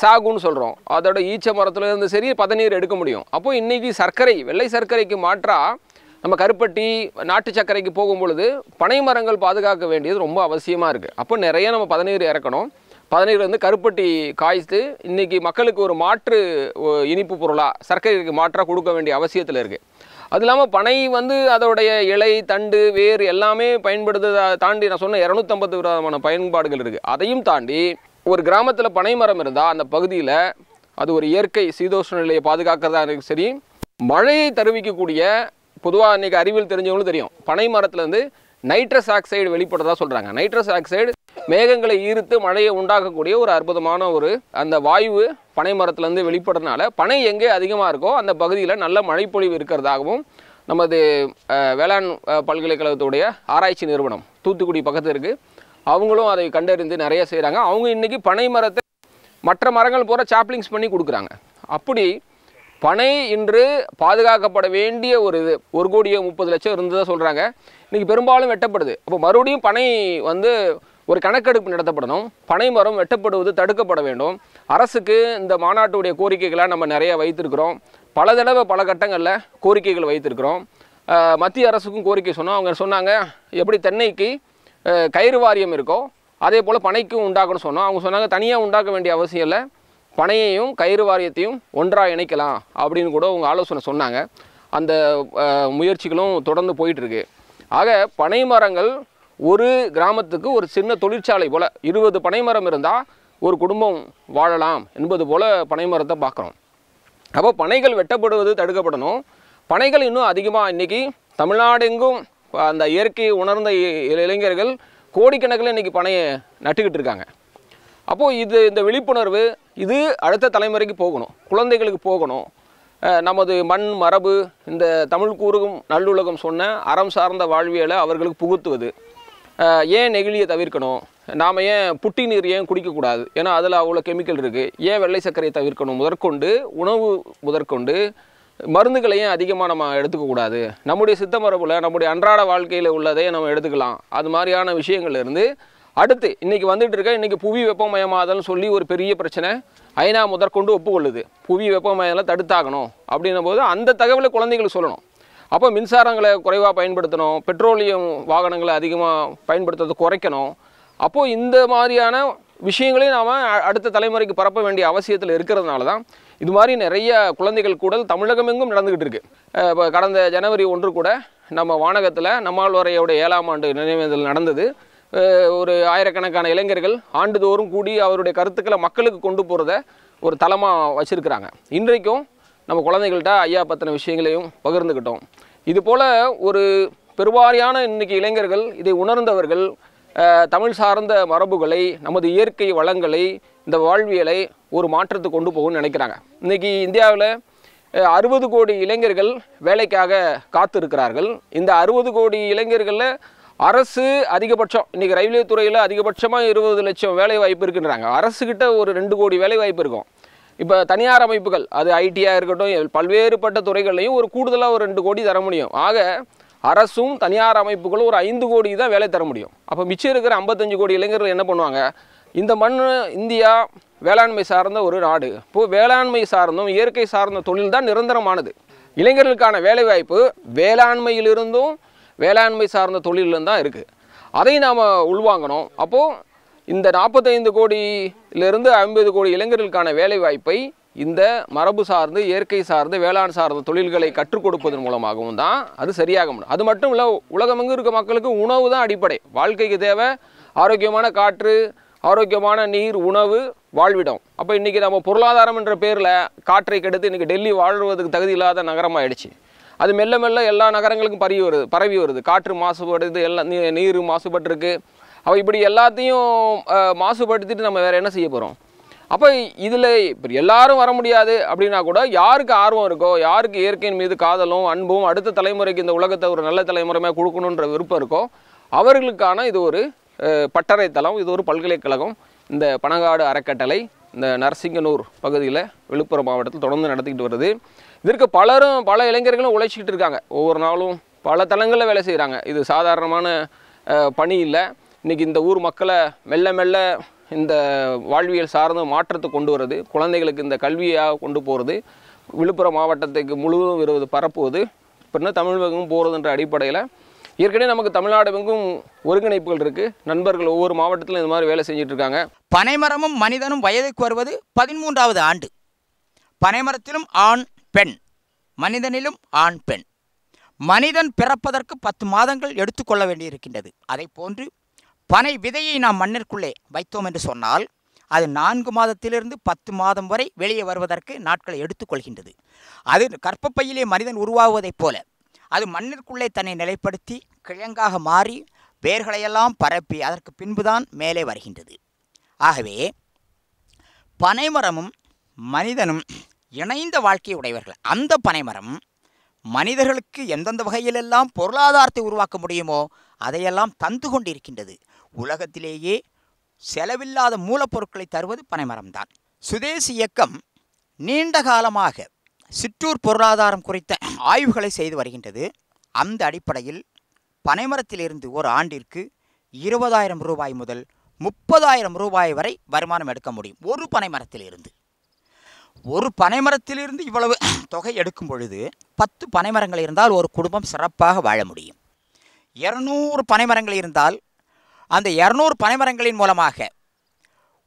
சாகுன்னு சொல்கிறோம் அதோட ஈச்ச மரத்துலேருந்து சரி பதநீர் எடுக்க முடியும். அப்போ இன்றைக்கி சர்க்கரை வெள்ளை சர்க்கரைக்கு மாற்றாக நம்ம கருப்பட்டி நாட்டு சர்க்கரைக்கு போகும் பொழுது பனை மரங்கள் பாதுகாக்க வேண்டியது ரொம்ப அவசியமாக இருக்குது அப்போ நிறைய நம்ம பதநீர் இறக்கணும். பதநீர் வந்து கருப்பட்டி காய்த்து இன்றைக்கி மக்களுக்கு ஒரு மாற்று இனிப்பு பொருளாக சர்க்கரைக்கு மாற்றாக கொடுக்க வேண்டிய அவசியத்தில் இருக்குது அது இல்லாமல் பனை வந்து அதோடைய இலை தண்டு வேர் எல்லாமே பயன்படுத்துறதை தாண்டி நான் சொன்ன இரநூத்தம்பது விதமான பயன்பாடுகள் இருக்குது அதையும் தாண்டி ஒரு கிராமத்தில் பனை மரம் இருந்தால் அந்த பகுதியில் அது ஒரு இயற்கை சீதோஷ்ண நிலையை பாதுகாக்கிறதா இருக்கு. சரி மழையை தருவிக்கக்கூடிய பொதுவாக இன்றைக்கி அறிவியல் தெரிஞ்சவங்களும் தெரியும். பனை மரத்துலேருந்து நைட்ரஸ் ஆக்சைடு வெளிப்படுறதா சொல்கிறாங்க நைட்ரஸ் ஆக்சைடு மேகங்களை ஈர்த்து மழையை உண்டாக்கக்கூடிய ஒரு அற்புதமான ஒரு அந்த வாயு பனை மரத்துலேருந்து வெளிப்படுறதுனால பனை எங்கே அதிகமாக இருக்கோ அந்த பகுதியில் நல்ல மழைப்பொழிவு இருக்கிறதாகவும் நமது வேளாண் பல்கலைக்கழகத்துடைய ஆராய்ச்சி நிறுவனம் தூத்துக்குடி பக்கத்தில் இருக்குது அவங்களும் அதை கண்டறிந்து நிறைய செய்கிறாங்க அவங்க இன்றைக்கி பனை மரத்தை மற்ற மரங்கள் போகிற சாப்ளிங்ஸ் பண்ணி கொடுக்குறாங்க. அப்படி பனை இன்று பாதுகாக்கப்பட வேண்டிய ஒரு இது ஒரு கோடியே முப்பது லட்சம் இருந்ததாக சொல்கிறாங்க இன்றைக்கி பெரும்பாலும் வெட்டப்படுது. அப்போ மறுபடியும் பனை வந்து ஒரு கணக்கெடுப்பு நடத்தப்படணும். பனை மரம் வெட்டப்படுவது தடுக்கப்பட வேண்டும். அரசுக்கு இந்த மாநாட்டுடைய கோரிக்கைகளை நம்ம நிறைய வைத்திருக்கிறோம். பல தடவை பல கட்டங்களில் கோரிக்கைகள் வைத்திருக்கிறோம். மத்திய அரசுக்கும் கோரிக்கை சொன்னோம். அவங்க சொன்னாங்க எப்படி தென்னைக்கு கயிறு வாரியம் இருக்கோ அதே போல் பனைக்கும் உண்டாக்கணும்னு சொன்னோம். அவங்க சொன்னாங்க தனியாக உண்டாக்க வேண்டிய அவசியம் இல்லை. பனையையும் கயிறு வாரியத்தையும் ஒன்றாக இணைக்கலாம். அப்படின்னு கூட அவங்க ஆலோசனை சொன்னாங்க. அந்த முயற்சிகளும் தொடர்ந்து போயிட்டுருக்கு ஆக பனை மரங்கள் ஒரு கிராமத்துக்கு ஒரு சின்ன தொழிற்சாலை போல் இருபது பனை மரம் இருந்தால் ஒரு குடும்பம் வாழலாம் என்பது போல் பனை மரத்தை பார்க்குறோம். அப்போ பனைகள் வெட்டப்படுவது தடுக்கப்படணும். பனைகள் இன்னும் அதிகமாக இன்றைக்கி தமிழ்நாடு எங்கும் அந்த இயற்கையை உணர்ந்த இ- இளைஞர்கள் கோடிக்கணக்கில் இன்றைக்கி பனையை நட்டுக்கிட்டு இருக்காங்க. அப்போது இது இந்த விழிப்புணர்வு இது அடுத்த தலைமுறைக்கு போகணும். குழந்தைகளுக்கு போகணும். நமது மண் மரபு இந்த தமிழ் கூறுகும் நல்லுலகம் சொன்ன அறம் சார்ந்த வாழ்வியலை அவர்களுக்கு புகுத்துவது. ஏன் நெகிழியை தவிர்க்கணும்? நாம் ஏன் புட்டி நீர் ஏன் குடிக்கக்கூடாது? ஏன்னா அதில் அவ்வளோ கெமிக்கல் இருக்குது ஏன் வெள்ளை சர்க்கரையை தவிர்க்கணும்? முதற்கொண்டு உணவு முதற்கொண்டு மருந்துகளையும் அதிகமாக நம்ம எடுத்துக்கக்கூடாது? நம்முடைய சித்த மரபில் நம்முடைய அன்றாட வாழ்க்கையில் உள்ளதையும் நம்ம எடுத்துக்கலாம். அது மாதிரியான விஷயங்கள்லேருந்து அடுத்து இன்னைக்கு வந்துட்டு இருக்க இன்றைக்கி புவி வெப்பமயமாதல்னு சொல்லி ஒரு பெரிய பிரச்சனை ஐநா முதற்கொண்டு ஒப்புக்கொள்ளுது. புவி வெப்பமயம்லாம் தடுத்தாகணும். அப்படின்னும் போது அந்த தகவலை குழந்தைகளுக்கு சொல்லணும். அப்போ மின்சாரங்களை குறைவாக பயன்படுத்தணும் பெட்ரோலியம் வாகனங்களை அதிகமாக பயன்படுத்துறதை குறைக்கணும். அப்போது இந்த மாதிரியான விஷயங்களையும் நாம் அடுத்த தலைமுறைக்கு பரப்ப வேண்டிய அவசியத்தில் இருக்கிறதுனால தான் இது மாதிரி நிறைய குழந்தைகள் கூடல் தமிழகமெங்கும் நடந்துக்கிட்டு இருக்குது இப்போ கடந்த ஜனவரி ஒன்று கூட நம்ம வானகத்தில் நம்மாழ்வாரையோட ஏழாம் ஆண்டு நினைவேந்தல் நடந்தது. ஒரு ஆயிரக்கணக்கான இளைஞர்கள் ஆண்டுதோறும் கூடி அவருடைய கருத்துக்களை மக்களுக்கு கொண்டு போகிறத ஒரு தளமாக வச்சுருக்கிறாங்க. இன்றைக்கும் நம்ம குழந்தைகள்கிட்ட ஐயா பற்றின விஷயங்களையும் பகிர்ந்துக்கிட்டோம். இது போல் ஒரு பெருவாரியான இன்னைக்கு இளைஞர்கள் இதை உணர்ந்தவர்கள் தமிழ் சார்ந்த மரபுகளை நமது இயற்கை வளங்களை இந்த வாழ்வியலை ஒரு மாற்றத்துக்கு கொண்டு போகும்னு நினைக்கிறாங்க. இன்றைக்கி இந்தியாவில் அறுபது கோடி இளைஞர்கள் வேலைக்காக காத்திருக்கிறார்கள். இந்த அறுபது கோடி இளைஞர்களில் அரசு அதிகபட்சம் இன்னைக்கு ரயில்வே துறையில் அதிகபட்சமாக இருபது லட்சம் வேலை வாய்ப்பு இருக்குன்றாங்க. அரசுக்கிட்ட ஒரு ரெண்டு கோடி வேலை வாய்ப்பு இருக்கும். இப்போ தனியார் அமைப்புகள் அது ஐடியாக இருக்கட்டும் பல்வேறுபட்ட துறைகள்லையும் ஒரு கூடுதலாக ஒரு ரெண்டு கோடி தர முடியும். ஆக அரசும் தனியார் அமைப்புகளும் ஒரு ஐந்து கோடி தான் வேலை தர முடியும். அப்போ மிச்சம் இருக்கிற ஐம்பத்தஞ்சு கோடி இளைஞர்கள் என்ன பண்ணுவாங்க? இந்த மண் இந்தியா வேளாண்மை சார்ந்த ஒரு நாடு. இப்போது வேளாண்மை சார்ந்தும் இயற்கை சார்ந்த தொழில் தான் நிரந்தரமானது. இளைஞர்களுக்கான வேலைவாய்ப்பு வேளாண்மையிலிருந்தும் வேளாண்மை சார்ந்த தொழிலிலும் தான் இருக்குது அதை நாம் உள்வாங்கணும். அப்போது இந்த நாற்பத்தைந்து கோடியிலிருந்து ஐம்பது கோடி இளைஞர்களுக்கான வேலைவாய்ப்பை இந்த மரபு சார்ந்து இயற்கை சார்ந்து வேளாண் சார்ந்த தொழில்களை கற்றுக் கொடுப்பதன் மூலமாகவும் தான் அது சரியாக முடியும். அது மட்டும் இல்லை உலகமெங்கு இருக்க மக்களுக்கு உணவு தான் அடிப்படை. வாழ்க்கைக்கு தேவை ஆரோக்கியமான காற்று ஆரோக்கியமான நீர் உணவு வாழ்விடம். அப்போ இன்றைக்கி நம்ம பொருளாதாரம் என்ற பேரில் காற்றை கெடுத்து இன்றைக்கி டெல்லி வாழ்வதற்கு தகுதி இல்லாத நகரமாகிடுச்சு அது மெல்ல மெல்ல எல்லா நகரங்களுக்கும் பரவி வருது பரவி வருது. காற்று மாசுபடுது எல்லாம் நீ- நீர் மாசுபட்டிருக்கு. அப்போ இப்படி எல்லாத்தையும் மாசுபடுத்திட்டு நம்ம வேறு என்ன செய்ய போகிறோம் அப்போ இதில் இப்போ எல்லாரும் வர முடியாது அப்படின்னா கூட யாருக்கு ஆர்வம் இருக்கோ யாருக்கு இயற்கையின் மீது காதலும் அன்பும் அடுத்த தலைமுறைக்கு இந்த உலகத்தை ஒரு நல்ல தலைமுறையாக கொடுக்கணுன்ற விருப்பம் இருக்கோ அவர்களுக்கான இது ஒரு பட்டறை தளம் இது ஒரு பல்கலைக்கழகம். இந்த பனங்காடு அறக்கட்டளை இந்த நரசிங்கனூர் பகுதியில் விழுப்புரம் மாவட்டத்தில் தொடர்ந்து நடத்திக்கிட்டு வருது. இதற்கு பலரும் பல இளைஞர்களும் உழைச்சிக்கிட்டு இருக்காங்க. ஒவ்வொரு நாளும் பல தளங்களில் வேலை செய்கிறாங்க இது சாதாரணமான பணி இல்லை. இன்றைக்கி இந்த ஊர் மக்களை மெல்ல மெல்ல இந்த வாழ்வியல் சார்ந்த மாற்றத்தை கொண்டு வர்றது குழந்தைகளுக்கு இந்த கல்வியாக கொண்டு போகிறது விழுப்புரம் மாவட்டத்துக்கு முழுவதும் இருபது பரப்புவது. பின்ன தமிழகம் போகிறதுன்ற அடிப்படையில் ஏற்கனவே நமக்கு தமிழ்நாடுமெங்கும் ஒருங்கிணைப்புகள் இருக்குது நண்பர்கள் ஒவ்வொரு மாவட்டத்திலும் இந்த மாதிரி வேலை செஞ்சிட்ருக்காங்க பனைமரமும் மனிதனும் வயதுக்கு வருவது பதிமூன்றாவது ஆண்டு. பனைமரத்திலும் ஆண் பெண். மனிதனிலும் ஆண் பெண். மனிதன் பிறப்பதற்கு பத்து மாதங்கள் எடுத்துக்கொள்ள வேண்டியிருக்கின்றது. அதை போன்று பனை விதையை நாம் மண்ணிற்குள்ளே வைத்தோம் என்று சொன்னால் அது நான்கு மாதத்திலிருந்து பத்து மாதம் வரை வெளியே வருவதற்கு நாட்களை எடுத்துக்கொள்கின்றது அது கற்பப்பையிலே மனிதன் உருவாகுவதைப் போல அது மண்ணிற்குள்ளே தன்னை நிலைப்படுத்தி கிழங்காக மாறி வேர்களையெல்லாம் பரப்பி அதற்கு பின்புதான் மேலே வருகின்றது. ஆகவே பனைமரமும் மனிதனும் இணைந்த வாழ்க்கை உடையவர்கள். அந்த பனைமரம் மனிதர்களுக்கு எந்தெந்த வகையிலெல்லாம் பொருளாதாரத்தை உருவாக்க முடியுமோ அதையெல்லாம் தந்து கொண்டிருக்கின்றது. உலகத்திலேயே செலவில்லாத மூலப்பொருட்களை தருவது பனைமரம்தான். சுதேசி இயக்கம் நீண்ட காலமாக சிற்றூர் பொருளாதாரம் குறித்த ஆய்வுகளை செய்து வருகின்றது. அந்த அடிப்படையில் பனைமரத்திலிருந்து ஒரு ஆண்டிற்கு இருபதாயிரம் ரூபாய் முதல் முப்பதாயிரம் ரூபாய் வரை வருமானம் எடுக்க முடியும். ஒரு பனைமரத்திலிருந்து. ஒரு பனைமரத்திலிருந்து இவ்வளவு தொகை எடுக்கும் பொழுது பத்து பனைமரங்கள் இருந்தால் ஒரு குடும்பம் சிறப்பாக வாழ முடியும். இரநூறு பனைமரங்கள் இருந்தால் அந்த இரநூறு பனைமரங்களின் மூலமாக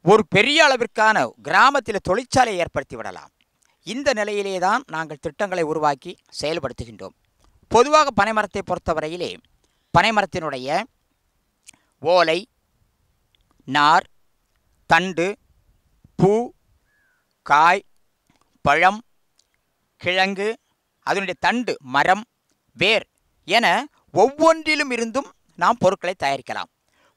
ஒரு பெரிய அளவிற்கான கிராமத்தில் தொழிற்சாலை ஏற்படுத்தி விடலாம். இந்த நிலையிலே தான் நாங்கள் திட்டங்களை உருவாக்கி செயல்படுத்துகின்றோம். பொதுவாக பனைமரத்தை பொறுத்தவரையிலே பனைமரத்தினுடைய ஓலை நார் தண்டு பூ காய் பழம் கிழங்கு அதனுடைய தண்டு மரம் வேர் என ஒவ்வொன்றிலும் இருந்தும் நாம் பொருட்களை தயாரிக்கலாம்.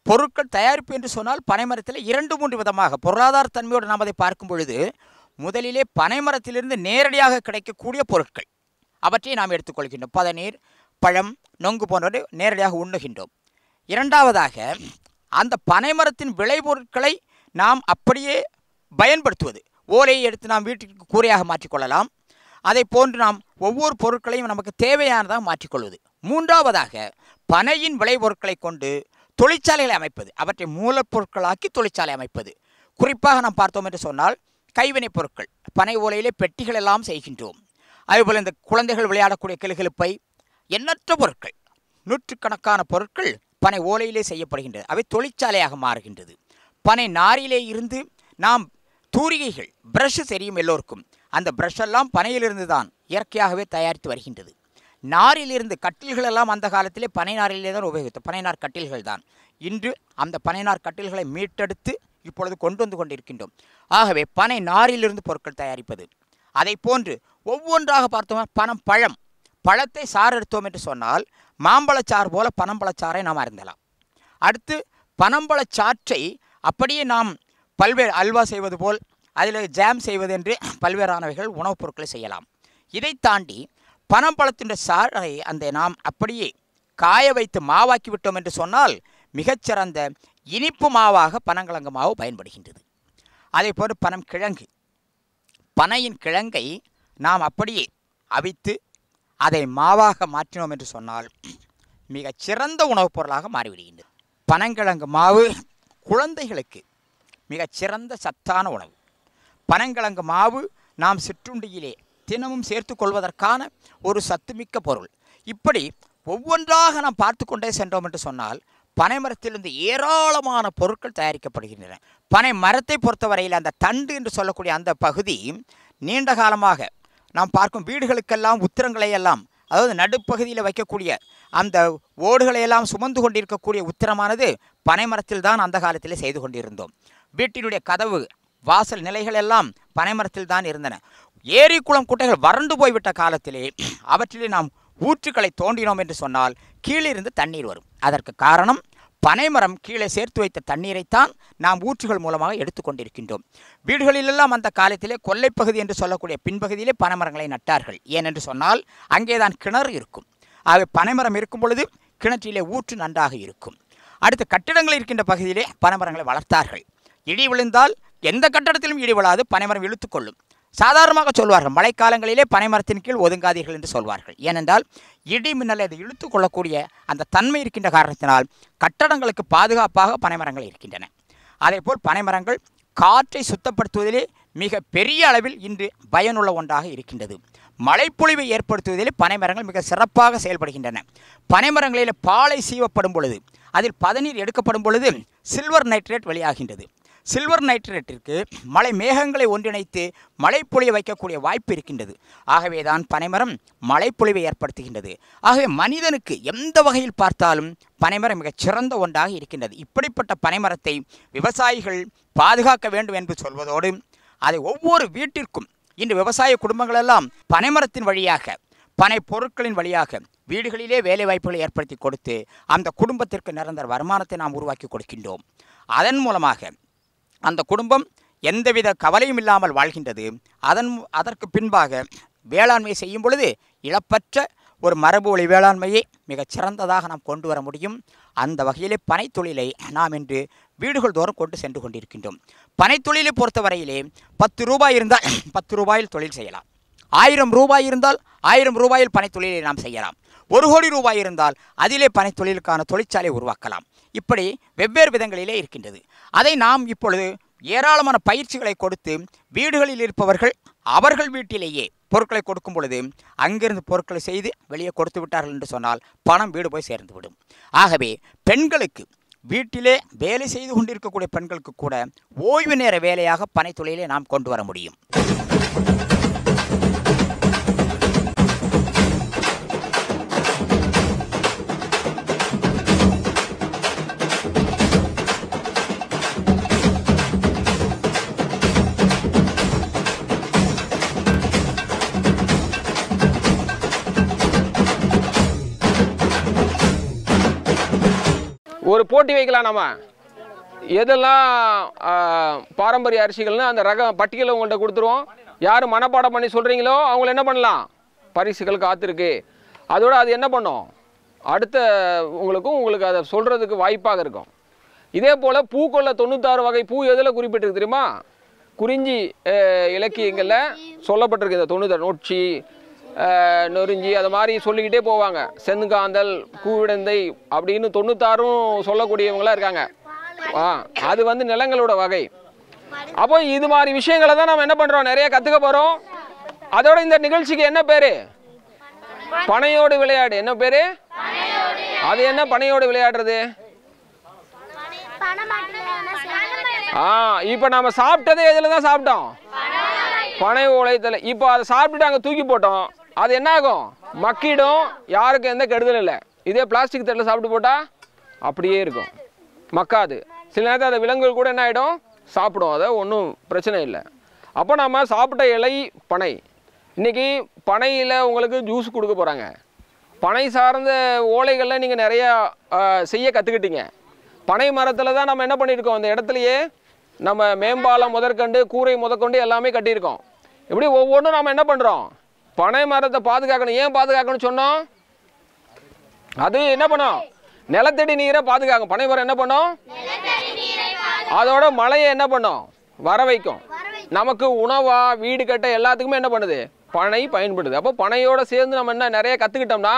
பொருட்கள் தயாரிப்பு என்று சொன்னால் பனைமரத்தில் இரண்டு மூன்று விதமாக பொருளாதார தன்மையோடு நாம் அதை பார்க்கும் பொழுது முதலிலே பனைமரத்திலிருந்து நேரடியாக கிடைக்கக்கூடிய பொருட்கள். அவற்றை நாம் எடுத்துக்கொள்கின்றோம். பதநீர் பழம் நொங்கு போன்றவற்றை நேரடியாக உண்ணுகின்றோம். இரண்டாவதாக அந்த பனைமரத்தின் விளைபொருட்களை நாம் அப்படியே பயன்படுத்துவது. ஓலையை எடுத்து நாம் வீட்டிற்கு கூரையாக மாற்றிக்கொள்ளலாம். அதை போன்று நாம் ஒவ்வொரு பொருட்களையும் நமக்கு தேவையானதாக மாற்றிக்கொள்வது. மூன்றாவதாக பனையின் விளைபொருட்களை கொண்டு தொழிற்சாலைகளை அமைப்பது. அவற்றை மூலப்பொருட்களாக்கி தொழிற்சாலை அமைப்பது. குறிப்பாக நாம் பார்த்தோம் என்று சொன்னால் கைவினைப் பொருட்கள் பனை ஓலையிலே பெட்டிகள் எல்லாம் செய்கின்றோம். அதேபோல் இந்த குழந்தைகள் விளையாடக்கூடிய கிளுகிழுப்பை எண்ணற்ற பொருட்கள் நூற்றுக்கணக்கான பொருட்கள் பனை ஓலையிலே செய்யப்படுகின்றது. அவை தொழிற்சாலையாக மாறுகின்றது. பனை நாரிலே இருந்து நாம் தூரிகைகள் பிரஷ் தெரியும் எல்லோருக்கும். அந்த பிரஷ் எல்லாம் பனையிலிருந்து தான் இயற்கையாகவே தயாரித்து வருகின்றது. நாரிலிருந்து கட்டில்கள் எல்லாம் அந்த காலத்திலே பனை நாரிலே தான் உபயோகித்தோம் பனைநார் கட்டில்கள் தான் இன்று அந்த பனைநார் கட்டில்களை மீட்டெடுத்து இப்பொழுது கொண்டு வந்து கொண்டிருக்கின்றோம். ஆகவே பனை நாரிலிருந்து பொருட்கள் தயாரிப்பது. அதை போன்று ஒவ்வொன்றாக பார்த்தோம் பனம் பழம். பழத்தை சாறு எடுத்தோம் என்று சொன்னால் மாம்பழச்சாறு போல பனம்பழச்சாறை நாம் அருந்தலாம். அடுத்து பனம்பழச்சாற்றை அப்படியே நாம் பல்வேறு அல்வா செய்வது போல் அதில் ஜாம் செய்வது என்று பல்வேறானவைகள் உணவுப் பொருட்களை செய்யலாம். இதை தாண்டி பனம்பழத்தின் சாறை அந்த நாம் அப்படியே காய வைத்து மாவாக்கி விட்டோம் என்று சொன்னால் மிகச்சிறந்த இனிப்பு மாவாக பனங்கிழங்கு மாவு பயன்படுகின்றது. அதே போன்று பனம் கிழங்கு. பனையின் கிழங்கை நாம் அப்படியே அவித்து அதை மாவாக மாற்றினோம் என்று சொன்னால் மிகச் சிறந்த உணவுப் பொருளாக மாறிவிடுகின்றது. பனங்கிழங்கு மாவு குழந்தைகளுக்கு மிகச் சிறந்த சத்தான உணவு. பனங்கிழங்கு மாவு நாம் சிற்றுண்டியிலே தினமும் சேர்த்து கொள்வதற்கான ஒரு சத்துமிக்க பொருள். இப்படி ஒவ்வொன்றாக நாம் பார்த்து கொண்டே சென்றோம் என்று சொன்னால் பனை மரத்திலிருந்து ஏராளமான பொருட்கள் தயாரிக்கப்படுகின்றன. பனை மரத்தை பொறுத்தவரையில் அந்த தண்டு என்று சொல்லக்கூடிய அந்த பகுதி நீண்ட காலமாக நாம் பார்க்கும் வீடுகளுக்கெல்லாம் உத்திரங்களை எல்லாம் அதாவது நடுப்பகுதியில் வைக்கக்கூடிய அந்த ஓடுகளை எல்லாம் சுமந்து கொண்டிருக்கக்கூடிய உத்திரமானது பனை மரத்தில் தான் அந்த காலத்தில் செய்து கொண்டிருந்தோம். வீட்டினுடைய கதவு வாசல் நிலைகள் எல்லாம் பனைமரத்தில் தான் இருந்தன. ஏரி குளம் குட்டைகள் வறண்டு போய்விட்ட காலத்திலே அவற்றிலே நாம் ஊற்றுக்களை தோண்டினோம் என்று சொன்னால் கீழிருந்து தண்ணீர் வரும். அதற்கு காரணம் பனைமரம் கீழே சேர்த்து வைத்த தண்ணீரைத்தான் நாம் ஊற்றுகள் மூலமாக எடுத்துக்கொண்டிருக்கின்றோம் வீடுகளிலெல்லாம் அந்த காலத்திலே கொல்லைப்பகுதி என்று சொல்லக்கூடிய பின்பகுதியிலே பனைமரங்களை நட்டார்கள். ஏனென்று சொன்னால் அங்கேதான் கிணறு இருக்கும். ஆகவே பனைமரம் இருக்கும் பொழுது கிணற்றிலே ஊற்று நன்றாக இருக்கும். அடுத்து கட்டிடங்கள் இருக்கின்ற பகுதியிலே பனைமரங்களை வளர்த்தார்கள். இடி விழுந்தால் எந்த கட்டடத்திலும் இடி விழாது பனைமரம் இழுத்துக்கொள்ளும் சாதாரணமாக சொல்வார்கள். மழைக்காலங்களிலே பனைமரத்தின் கீழ் ஒதுங்காதீர்கள் என்று சொல்வார்கள். ஏனென்றால் இடி மின்னலை அதை இழுத்து கொள்ளக்கூடிய அந்த தன்மை இருக்கின்ற காரணத்தினால் கட்டடங்களுக்கு பாதுகாப்பாக பனைமரங்கள் இருக்கின்றன. அதேபோல் பனைமரங்கள் காற்றை சுத்தப்படுத்துவதிலே மிக பெரிய அளவில் இன்று பயனுள்ள ஒன்றாக இருக்கின்றது. மழைப்பொழிவை ஏற்படுத்துவதிலே பனைமரங்கள் மிக சிறப்பாக செயல்படுகின்றன. பனைமரங்களில் பாலை சீவப்படும் பொழுது அதில் பதநீர் எடுக்கப்படும் பொழுது சில்வர் நைட்ரேட் வெளியாகின்றது. சில்வர் நைட்ரேட்டிற்கு மலை மேகங்களை ஒன்றிணைத்து மழைப்பொழிய வைக்கக்கூடிய வாய்ப்பு இருக்கின்றது. ஆகவே தான் பனைமரம் மழைப்பொழிவை ஏற்படுத்துகின்றது. ஆகவே மனிதனுக்கு எந்த வகையில் பார்த்தாலும் பனைமரம் மிகச் சிறந்த ஒன்றாக இருக்கின்றது. இப்படிப்பட்ட பனைமரத்தை விவசாயிகள் பாதுகாக்க வேண்டும் என்று சொல்வதோடு அதை ஒவ்வொரு வீட்டிற்கும் இன்று விவசாய குடும்பங்களெல்லாம் பனைமரத்தின் வழியாக பனை பொருட்களின் வழியாக வீடுகளிலே வேலை வாய்ப்புகளை ஏற்படுத்தி கொடுத்து அந்த குடும்பத்திற்கு நிரந்தர வருமானத்தை நாம் உருவாக்கி கொடுக்கின்றோம். அதன் மூலமாக அந்த குடும்பம் எந்தவித கவலையும் இல்லாமல் வாழ்கின்றது. அதன் அதற்கு பின்பாக வேளாண்மை செய்யும் பொழுது இழப்பற்ற ஒரு மரபு ஒளி வேளாண்மையை மிகச் சிறந்ததாக நாம் கொண்டு வர முடியும். அந்த வகையிலே பனைத்தொழிலை நாம் இன்று வீடுகள் தோறும் கொண்டு சென்று கொண்டிருக்கின்றோம். பனைத்தொழிலை பொறுத்தவரையிலே பத்து ரூபாய் இருந்தால் பத்து ரூபாயில் தொழில் செய்யலாம். ஆயிரம் ரூபாய் இருந்தால் ஆயிரம் ரூபாயில் பனைத்தொழிலை நாம் செய்யலாம். ஒரு கோடி ரூபாய் இருந்தால் அதிலே பனைத்தொழிலுக்கான தொழிற்சாலை உருவாக்கலாம். இப்படி வெவ்வேறு விதங்களிலே இருக்கின்றது. அதை நாம் இப்பொழுது ஏராளமான பயிற்சிகளை கொடுத்து வீடுகளில் இருப்பவர்கள் அவர்கள் வீட்டிலேயே பொருட்களை கொடுக்கும் பொழுது அங்கிருந்து பொருட்களை செய்து வெளியே கொடுத்து விட்டார்கள் என்று சொன்னால் பணம் வீடு போய் சேர்ந்துவிடும் ஆகவே பெண்களுக்கு வீட்டிலே வேலை செய்து கொண்டிருக்கக்கூடிய பெண்களுக்கு கூட ஓய்வு நேர வேலையாக பனைத்தொழிலை நாம் கொண்டு வர முடியும். ஒரு போட்டி வைக்கலாம் நம்ம எதெல்லாம் பாரம்பரிய அரிசிகள்னு அந்த ரக பட்டியலை உங்கள்கிட்ட கொடுத்துருவோம். யார் மனப்பாடம் பண்ணி சொல்கிறீங்களோ அவங்கள என்ன பண்ணலாம்? பரிசுகள் காத்திருக்கு. அதோட அது என்ன பண்ணும்? அடுத்த உங்களுக்கும் உங்களுக்கு அதை சொல்கிறதுக்கு வாய்ப்பாக இருக்கும். இதே போல் பூக்கொள்ள தொண்ணூத்தாறு வகை பூ எதில் குறிப்பிட்டிருக்கு தெரியுமா? குறிஞ்சி இலக்கியங்களில் சொல்லப்பட்டிருக்கு இந்த தொண்ணூத்தாறு நொச்சி நொறிஞ்சி அது மாதிரி சொல்லிக்கிட்டே போவாங்க. செந்துகாந்தல் கூவிடந்தை அப்படின்னு தொண்ணூத்தாறும் சொல்லக்கூடியவங்களாம் இருக்காங்க. ஆ அது வந்து நிலங்களோட வகை. அப்போ இது மாதிரி விஷயங்களை தான் நம்ம என்ன பண்ணுறோம் நிறைய கற்றுக்க போகிறோம் அதோட இந்த நிகழ்ச்சிக்கு என்ன பேர்? பனையோடு விளையாடு. என்ன பேர்? அது என்ன பனையோடு விளையாடுறது? ஆ இப்போ நம்ம சாப்பிட்டதே எதில் தான் சாப்பிட்டோம்? பனை ஓலையத்தில் இப்போ அதை சாப்பிட்டுட்டு அங்கே தூக்கி போட்டோம். அது என்ன ஆகும் மக்கிடும். யாருக்கும் எந்த கெடுதலும் இல்லை. இதே பிளாஸ்டிக் தட்டில் சாப்பிட்டு போட்டால் அப்படியே இருக்கும். மக்காது. சில நேரத்தில் அந்த விலங்குகள் கூட என்ன ஆகிடும் சாப்பிடும். அதை ஒன்றும் பிரச்சனை இல்லை. அப்போ நம்ம சாப்பிட்ட இலை பனை இன்றைக்கி பனையில் உங்களுக்கு ஜூஸ் கொடுக்க போகிறாங்க பனை சார்ந்த ஓலைகளில் நீங்கள் நிறையா செய்ய கற்றுக்கிட்டீங்க பனை மரத்தில் தான் நம்ம என்ன பண்ணியிருக்கோம்? அந்த இடத்துலையே நம்ம மேம்பாலம் முதற்கண்டு கூரை முதற்கொண்டு எல்லாமே கட்டியிருக்கோம். இப்படி ஒவ்வொன்றும் நாம் என்ன பண்ணுறோம் பனை மரத்தை பாதுகாக்கணும். ஏன் பாதுகாக்கணும்னு சொன்னோம்? அது என்ன பண்ணும்? நிலத்தடி நீரை பாதுகாக்கும். பனை மரம் என்ன பண்ணும்? அதோட மழையை என்ன பண்ணும்? வர வைக்கும். நமக்கு உணவா வீடு கட்ட எல்லாத்துக்குமே என்ன பண்ணுது? பனை பயன்படுது. அப்போ பனையோட சேர்ந்து நம்ம என்ன நிறைய கற்றுக்கிட்டோம்னா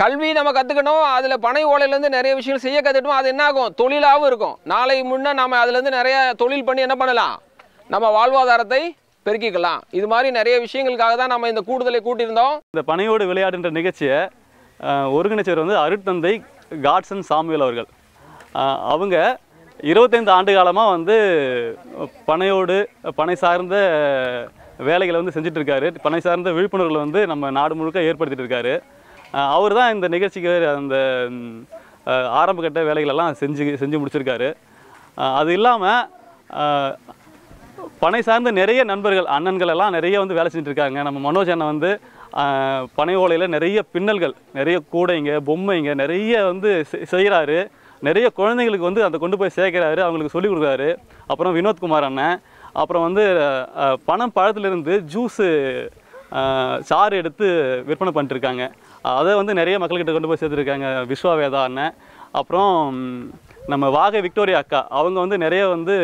கல்வி நம்ம கற்றுக்கணும் அதில் பனை ஓலையிலேருந்து நிறைய விஷயங்கள் செய்ய கற்றுக்கிட்டோம் அது என்ன ஆகும் தொழிலாகவும் இருக்கும். நாளை முன்னே நம்ம அதுலேருந்து நிறைய தொழில் பண்ணி என்ன பண்ணலாம்? நம்ம வாழ்வாதாரத்தை பெருக்கிக்கலாம். இது மாதிரி நிறைய விஷயங்களுக்காக தான் நம்ம இந்த கூடுதலை கூட்டியிருந்தோம். இந்த பனையோடு விளையாடுன்ற நிகழ்ச்சியை ஒருங்கிணைச்சவர் வந்து அருட்தந்தை காட்சன் சாமுவேல் அவர்கள். அவங்க இருபத்தைந்து ஆண்டு காலமாக வந்து பனையோடு பனை சார்ந்த வேலைகளை வந்து செஞ்சிட்ருக்காரு. பனை சார்ந்த விழிப்புணர்வுகளை வந்து நம்ம நாடு முழுக்க ஏற்படுத்திட்டு இருக்காரு அவர் தான் இந்த நிகழ்ச்சிக்கு அந்த ஆரம்பகட்ட வேலைகளெல்லாம் செஞ்சு செஞ்சு முடிச்சிருக்காரு. அது இல்லாமல் பனை சார்ந்த நிறைய நண்பர்கள் அண்ணன்கள் எல்லாம் நிறைய வந்து வேலை செஞ்சுட்டு இருக்காங்க. நம்ம மனோஜ் அண்ணன் வந்து பனை ஓலையில் நிறைய பின்னல்கள் நிறைய கூடைங்க பொம்மைங்க நிறைய வந்து செய்கிறாரு நிறைய குழந்தைங்களுக்கு வந்து அதை கொண்டு போய் சேர்க்குறாரு அவங்களுக்கு சொல்லிக் கொடுக்குறாரு. அப்புறம் வினோத்குமார் அண்ணன் அப்புறம் வந்து பணம் பழத்துலேருந்து ஜூஸு சாறு எடுத்து விற்பனை பண்ணிட்டுருக்காங்க அதை வந்து நிறைய மக்கள்கிட்ட கொண்டு போய் சேர்த்துருக்காங்க விஸ்வாவேதா அண்ணன். அப்புறம் நம்ம வாகை விக்டோரியா அக்கா அவங்க வந்து நிறைய வந்து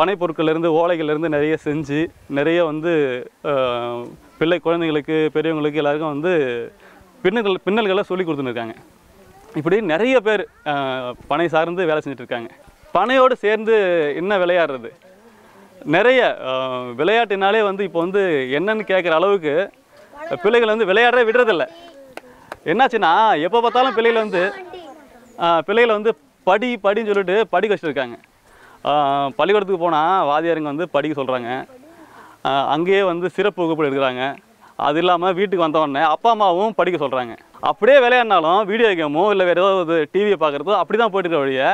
பனை பொருட்கள்லேருந்து ஓலைகள்லேருந்து நிறைய செஞ்சு நிறைய வந்து பிள்ளை குழந்தைங்களுக்கு பெரியவங்களுக்கு எல்லாருக்கும் வந்து பின்னல்கள் பின்னல்களை சொல்லி கொடுத்துருக்காங்க இப்படி நிறைய பேர் பனை சார்ந்து வேலை செஞ்சிட்ருக்காங்க. பனையோடு சேர்ந்து என்ன விளையாடுறது? நிறைய விளையாட்டினாலே வந்து இப்போ வந்து என்னன்னு கேட்குற அளவுக்கு பிள்ளைகள் வந்து விளையாடவே விடுறதில்ல. என்னாச்சுன்னா எப்போ பார்த்தாலும் பிள்ளைகள் வந்து பிள்ளைகளை வந்து படி படின்னு சொல்லிட்டு படிக்க வச்சுருக்காங்க பள்ளிக்கூடத்துக்கு போனால் வாத்தியாருங்க வந்து படிக்க சொல்கிறாங்க அங்கேயே வந்து சிறப்பு வகுப்பு எடுக்கிறாங்க. அது இல்லாமல் வீட்டுக்கு வந்தவொடனே அப்பா அம்மாவும் படிக்க சொல்கிறாங்க அப்படியே விளையாடினாலும் வீடியோ கேமோ இல்லை வேறு ஏதாவது டிவியை பார்க்குறதோ அப்படி தான் போயிட்டு வழிய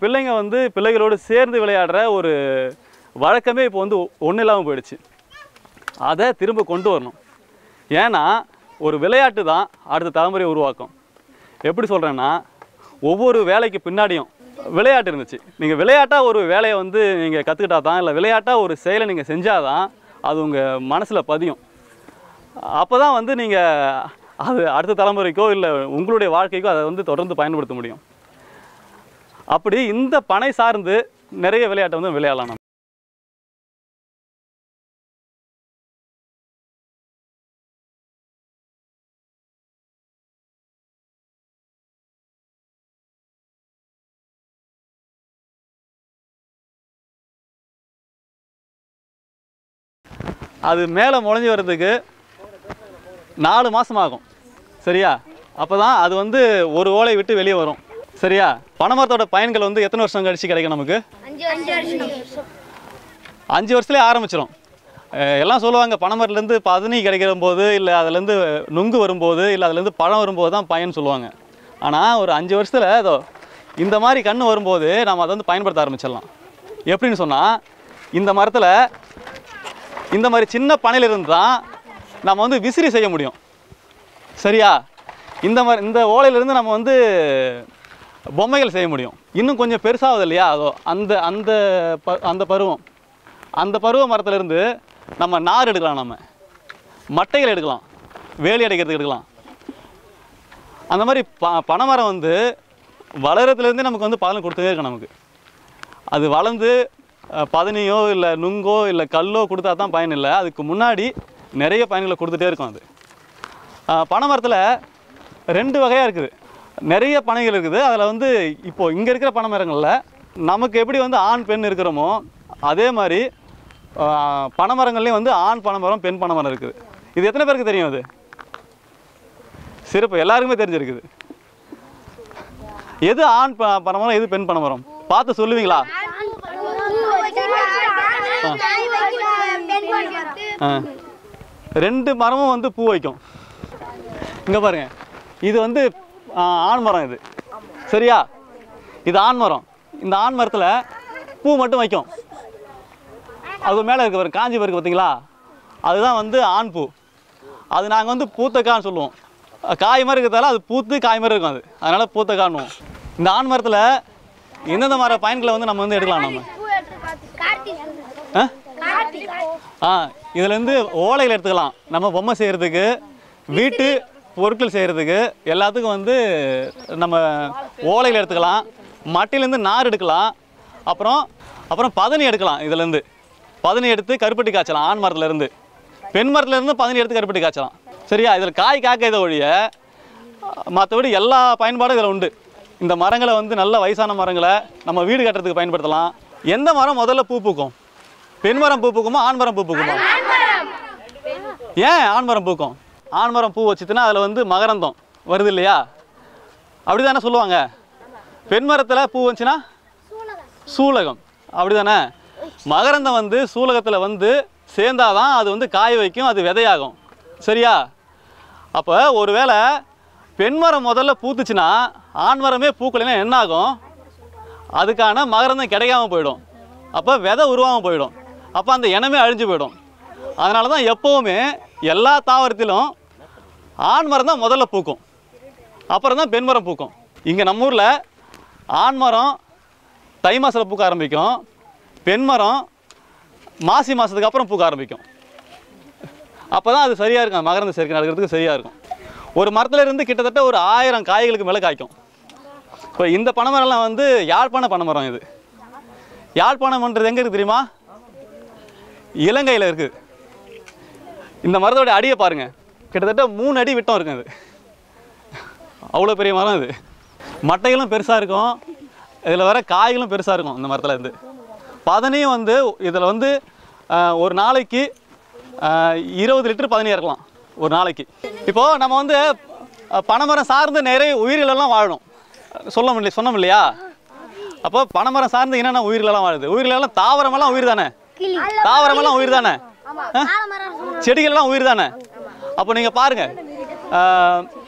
பிள்ளைங்க வந்து பிள்ளைகளோடு சேர்ந்து விளையாடுற ஒரு வழக்கமே இப்போ வந்து ஒன்றும் இல்லாமல் போயிடுச்சு. அதை திரும்ப கொண்டு வரணும். ஏன்னா ஒரு விளையாட்டு தான் அடுத்த தலைமுறையை உருவாக்கும். எப்படி சொல்கிறேன்னா ஒவ்வொரு வேலைக்கு பின்னாடியும் விளையாட்டு இருந்துச்சு. நீங்கள் விளையாட்டாக ஒரு வேலையை வந்து நீங்கள் கற்றுக்கிட்டா தான் இல்லை விளையாட்டாக ஒரு செயலை நீங்கள் செஞ்சால் தான் அது உங்கள் மனசில் பதியும். அப்போ தான் வந்து நீங்கள் அது அடுத்த தலைமுறைக்கோ இல்லை உங்களுடைய வாழ்க்கைக்கோ அதை வந்து தொடர்ந்து பயன்படுத்த முடியும். அப்படி இந்த பனை சார்ந்து நிறைய விளையாட்டை வந்து விளையாடலாம் அது மேலே முளைஞ்சி வர்றதுக்கு நாலு மாதம் ஆகும் சரியா? அப்போ தான் அது வந்து ஒரு ஓலை விட்டு வெளியே வரும். சரியா? பனைமரத்தோட பயன்கள் வந்து எத்தனை வருஷம் கழிச்சு கிடைக்கும் நமக்கு? அஞ்சு வருஷத்துலேயே ஆரம்பிச்சிடும் எல்லாம் சொல்லுவாங்க பனைமரத்துலேருந்து பதனி கிடைக்கிற போது இல்லை அதுலேருந்து நுங்கு வரும்போது இல்லை அதுலேருந்து பழம் வரும்போது தான் பயன் சொல்லுவாங்க. ஆனால் ஒரு அஞ்சு வருஷத்தில் ஏதோ இந்த மாதிரி கன்று வரும்போது நம்ம அதை வந்து பயன்படுத்த ஆரம்பிச்சிடலாம். எப்படின்னு சொன்னால் இந்த மரத்தில் இந்த மாதிரி சின்ன பனையிலிருந்து தான் நம்ம வந்து விசிறி செய்ய முடியும். சரியா? இந்த மாதிரி இந்த ஓலையிலேருந்து நம்ம வந்து பொம்மைகள் செய்ய முடியும். இன்னும் கொஞ்சம் பெருசாகுது இல்லையா? அதோ அந்த அந்த ப அந்த பருவம். அந்த பருவ மரத்துலேருந்து நம்ம நார் எடுக்கலாம் நம்ம. மட்டைகள் எடுக்கலாம். வேலி அடைக்கிறதுக்கு எடுக்கலாம். அந்த மாதிரி ப பனைமரம் வந்து வளரத்துலேருந்தே நமக்கு வந்து பலன் கொடுத்துட்டே இருக்கும் நமக்கு. அது வளர்ந்து பதனியோ இல்லை நுங்கோ இல்லை கல்லோ கொடுத்தா தான் பயன் இல்லை. அதுக்கு முன்னாடி நிறைய பயன்களை கொடுத்துட்டே இருக்கும் அது. பனைமரத்தில் பனை மரத்தில் ரெண்டு வகையாக இருக்குது. நிறைய பனைகள் இருக்குது. அதில் வந்து இப்போது இங்கே இருக்கிற பனை மரங்களில் நமக்கு எப்படி வந்து ஆண் பெண் இருக்கிறோமோ அதே மாதிரி பனைமரங்கள்லேயும் பனை மரங்கள்லேயும் வந்து ஆண் பனைமரம் பெண் பனைமரம் இருக்குது. இது எத்தனை பேருக்கு தெரியும் அது? சிறப்பு. எல்லாருக்குமே தெரிஞ்சிருக்குது. எது ஆண் ப- பனைமரம் எது பெண் பனைமரம்? பார்த்து சொல்லுவீங்களா? ரெண்டு மரமும் வந்து பூ வைக்கும். இங்கே பாருங்க. இது வந்து ஆண் மரம் இது. சரியா? இது ஆண் மரம். இந்த ஆண் மரத்தில் பூ மட்டும் வைக்கும். அது மேலே இருக்க பாருங்க. காஞ்சி இருக்கு பார்த்தீங்களா அதுதான் வந்து ஆண் பூ. அது நாங்கள் வந்து பூத்தக்கான்னு சொல்லுவோம். காய் மாதிரி இருக்கிறதால அது பூத்து காய் மாதிரி இருக்கும் அது. அதனால் பூத்தக்கான்னுவோம். இந்த ஆண் மரத்தில் எந்தெந்த மர பயன்களை வந்து நம்ம வந்து எடுக்கலாம் நம்ம? ஆ? ஆ இதுலேருந்து ஓலைகள் எடுத்துக்கலாம். நம்ம பொம்மை செய்கிறதுக்கு வீட்டு பொருட்கள் செய்கிறதுக்கு எல்லாத்துக்கும் வந்து நம்ம ஓலைகள் எடுத்துக்கலாம். மட்டிலேருந்து நார் எடுக்கலாம். அப்புறம் அப்புறம் பதனி எடுக்கலாம் இதுலேருந்து பதனி எடுத்து கருப்பட்டி காய்ச்சலாம் ஆண் மரத்துலேருந்து பெண் மரத்துலேருந்து பதனி எடுத்து கருப்பட்டி காய்ச்சலாம். சரியா? இதில் காய் காக்க இதை ஒழிய மற்றபடி எல்லா பயன்பாடும் இதில் உண்டு. இந்த மரங்களை வந்து நல்ல வயசான மரங்களை நம்ம வீடு கட்டுறதுக்கு பயன்படுத்தலாம். எந்த மரம் முதல்ல பூ பூக்கும்? பெண்மரம் பூ பூக்குமா ஆண்மரம் பூ பூக்குமா? ஏன் ஆண்மரம் பூக்கும்? ஆண்மரம் பூ வச்சுட்டுனா அதில் வந்து மகரந்தம் வருது இல்லையா? அப்படி தானே சொல்லுவாங்க. பெண்மரத்தில் பூ வந்துச்சுன்னா சூலகம். அப்படி தானே மகரந்தம் வந்து சூலகத்தில் வந்து சேர்ந்தாதான் அது வந்து காய வைக்கும் அது விதையாகும். சரியா? அப்போ ஒருவேளை பெண்மரம் முதல்ல பூத்துச்சுன்னா ஆண்மரமே பூக்கலைன்னா என்ன ஆகும் அதுக்கான மகரந்தம் கிடைக்காம போயிடும். அப்போ விதை உருவாமல் போயிடும். அப்போ அந்த இனமே அழிஞ்சு போயிடும். அதனால தான் எப்போவுமே எல்லா தாவரத்திலும் ஆண் மரம் தான் முதல்ல பூக்கும். அப்புறம் தான் பெண் மரம் பூக்கும். இங்கே நம்ம ஊரில் ஆண் மரம் தை மாதத்தில் பூக்க ஆரம்பிக்கும். பெண் மரம் மாசி மாதத்துக்கு அப்புறம் பூக்க ஆரம்பிக்கும். அப்போ தான் அது சரியாக இருக்கும். மகரந்த சேர்க்கை நடக்கிறதுக்கு சரியாக இருக்கும். ஒரு மரத்தில் இருந்து கிட்டத்தட்ட ஒரு ஆயிரம் காய்களுக்கு மேலே காய்க்கும். இப்போ இந்த பனைமரம்லாம் வந்து யாழ்ப்பாண பனைமரம் இது. யாழ்ப்பாணம்ன்றது எங்கே இருக்குது தெரியுமா? இலங்கையில் இருக்குது இந்த மரத்தோட அடியை பாருங்கள் கிட்டத்தட்ட மூணு அடி விட்டம் இருக்கும் அது அவ்வளோ பெரிய மரம் அது மட்டைகளும் பெருசாக இருக்கும். இதில் வர காய்களும் பெருசாக இருக்கும் இந்த மரத்தில் இருந்து. பதனியும் வந்து இதில் வந்து ஒரு நாளைக்கு இருபது லிட்டர் பதனி இறக்கலாம். ஒரு நாளைக்கு. இப்போது நம்ம வந்து பனைமரம் சார்ந்து நிறைய உயிரிலெல்லாம் வாழணும். சொல்ல முடியல சொன்னோம் இல்லையா அப்போ பனைமரம் சார்ந்து என்னென்ன உயிரிலெல்லாம் வாழுது? உயிரிலெல்லாம் தாவரமெல்லாம் உயிர் தானே தாவரமெல்லாம் உயிர் தானே செடிகள்லாம் உயிர் தானே அப்போ நீங்கள் பாருங்க.